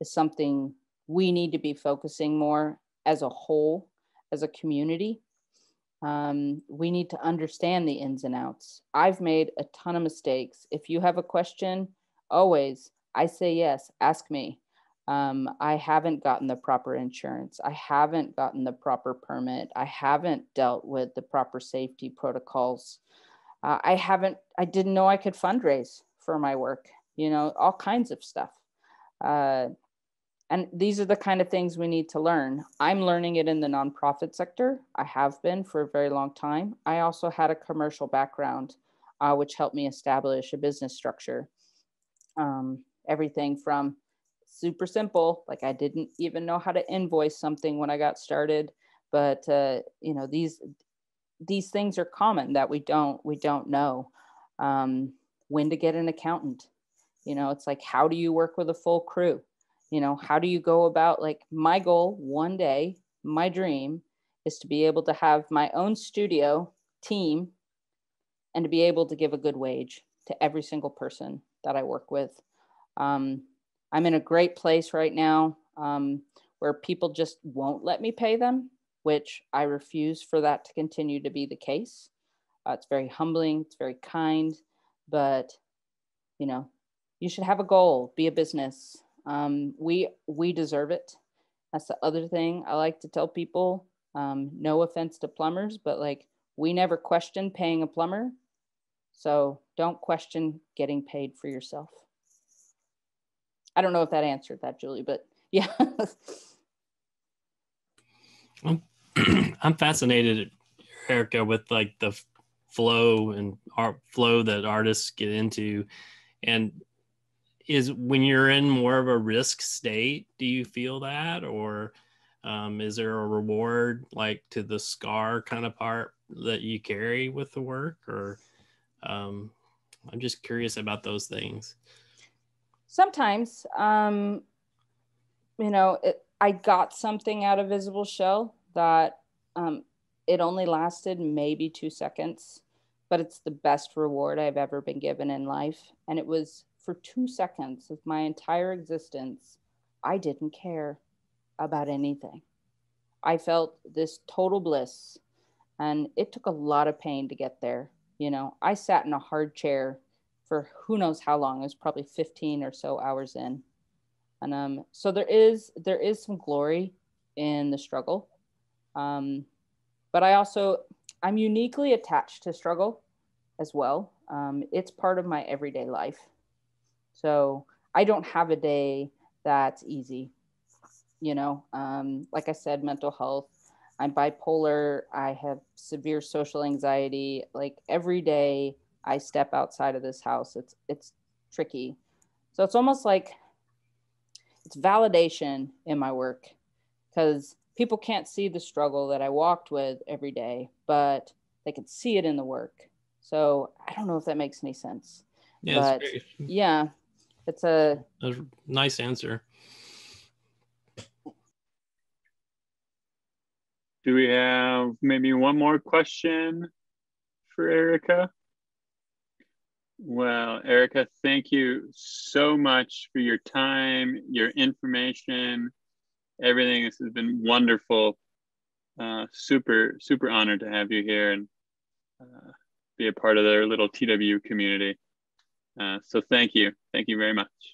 is something we need to be focusing more as a whole as a community. Um, we need to understand the ins and outs. I've made a ton of mistakes. If you have a question always i say yes ask me. Um, i haven't gotten the proper insurance. I haven't gotten the proper permit. I haven't dealt with the proper safety protocols uh, I haven't, I didn't know I could fundraise for my work, you know, all kinds of stuff. Uh, and these are the kind of things we need to learn. I'm learning it in the nonprofit sector. I have been for a very long time. I also had a commercial background, uh, which helped me establish a business structure. Um, everything from super simple, like I didn't even know how to invoice something when I got started, but uh, you know these these things are common that we don't we don't know um, when to get an accountant. You know it's like how do you work with a full crew? You know how do you go about like my goal one day my dream is to be able to have my own studio team and to be able to give a good wage to every single person that i work with. Um, i'm in a great place right now um, where people just won't let me pay them which I refuse for that to continue to be the case. Uh, it's very humbling, it's very kind, but you know, you should have a goal, be a business. Um, we we deserve it. That's the other thing I like to tell people. Um, no offense to plumbers, but like we never question paying a plumber, so don't question getting paid for yourself. I don't know if that answered that, Julie, but yeah. (laughs) (clears throat)
I'm fascinated, Erica, with like the flow and art flow that artists get into, and is when you're in more of a risk state. Do you feel that, or um, is there a reward like to the scar kind of part that you carry with the work? Or um, i'm just curious about those things.
Sometimes um, you know it, i got something out of visible shell that um, it only lasted maybe two seconds but it's the best reward i've ever been given in life. And it was for two seconds of my entire existence i didn't care about anything. I felt this total bliss and it took a lot of pain to get there you know? I sat in a hard chair for who knows how long. It was probably 15 or so hours in. And um, so there is there is some glory in the struggle um, but i also i'm uniquely attached to struggle as well um, it's part of my everyday life so i don't have a day that's easy you know um, like i said mental health I'm bipolar. I have severe social anxiety. Like every day I step outside of this house, it's it's tricky. So it's almost like it's validation in my work because people can't see the struggle that I walked with every day, but they can see it in the work. So I don't know if that makes any sense. Yeah, but (laughs) yeah, it's a,
a nice answer.
Do we have maybe one more question for Erica? Well, Erica, thank you so much for your time, your information, everything. This has been wonderful. Uh, super, super honored to have you here and uh, be a part of their little TW community. Uh, so thank you. Thank you very much.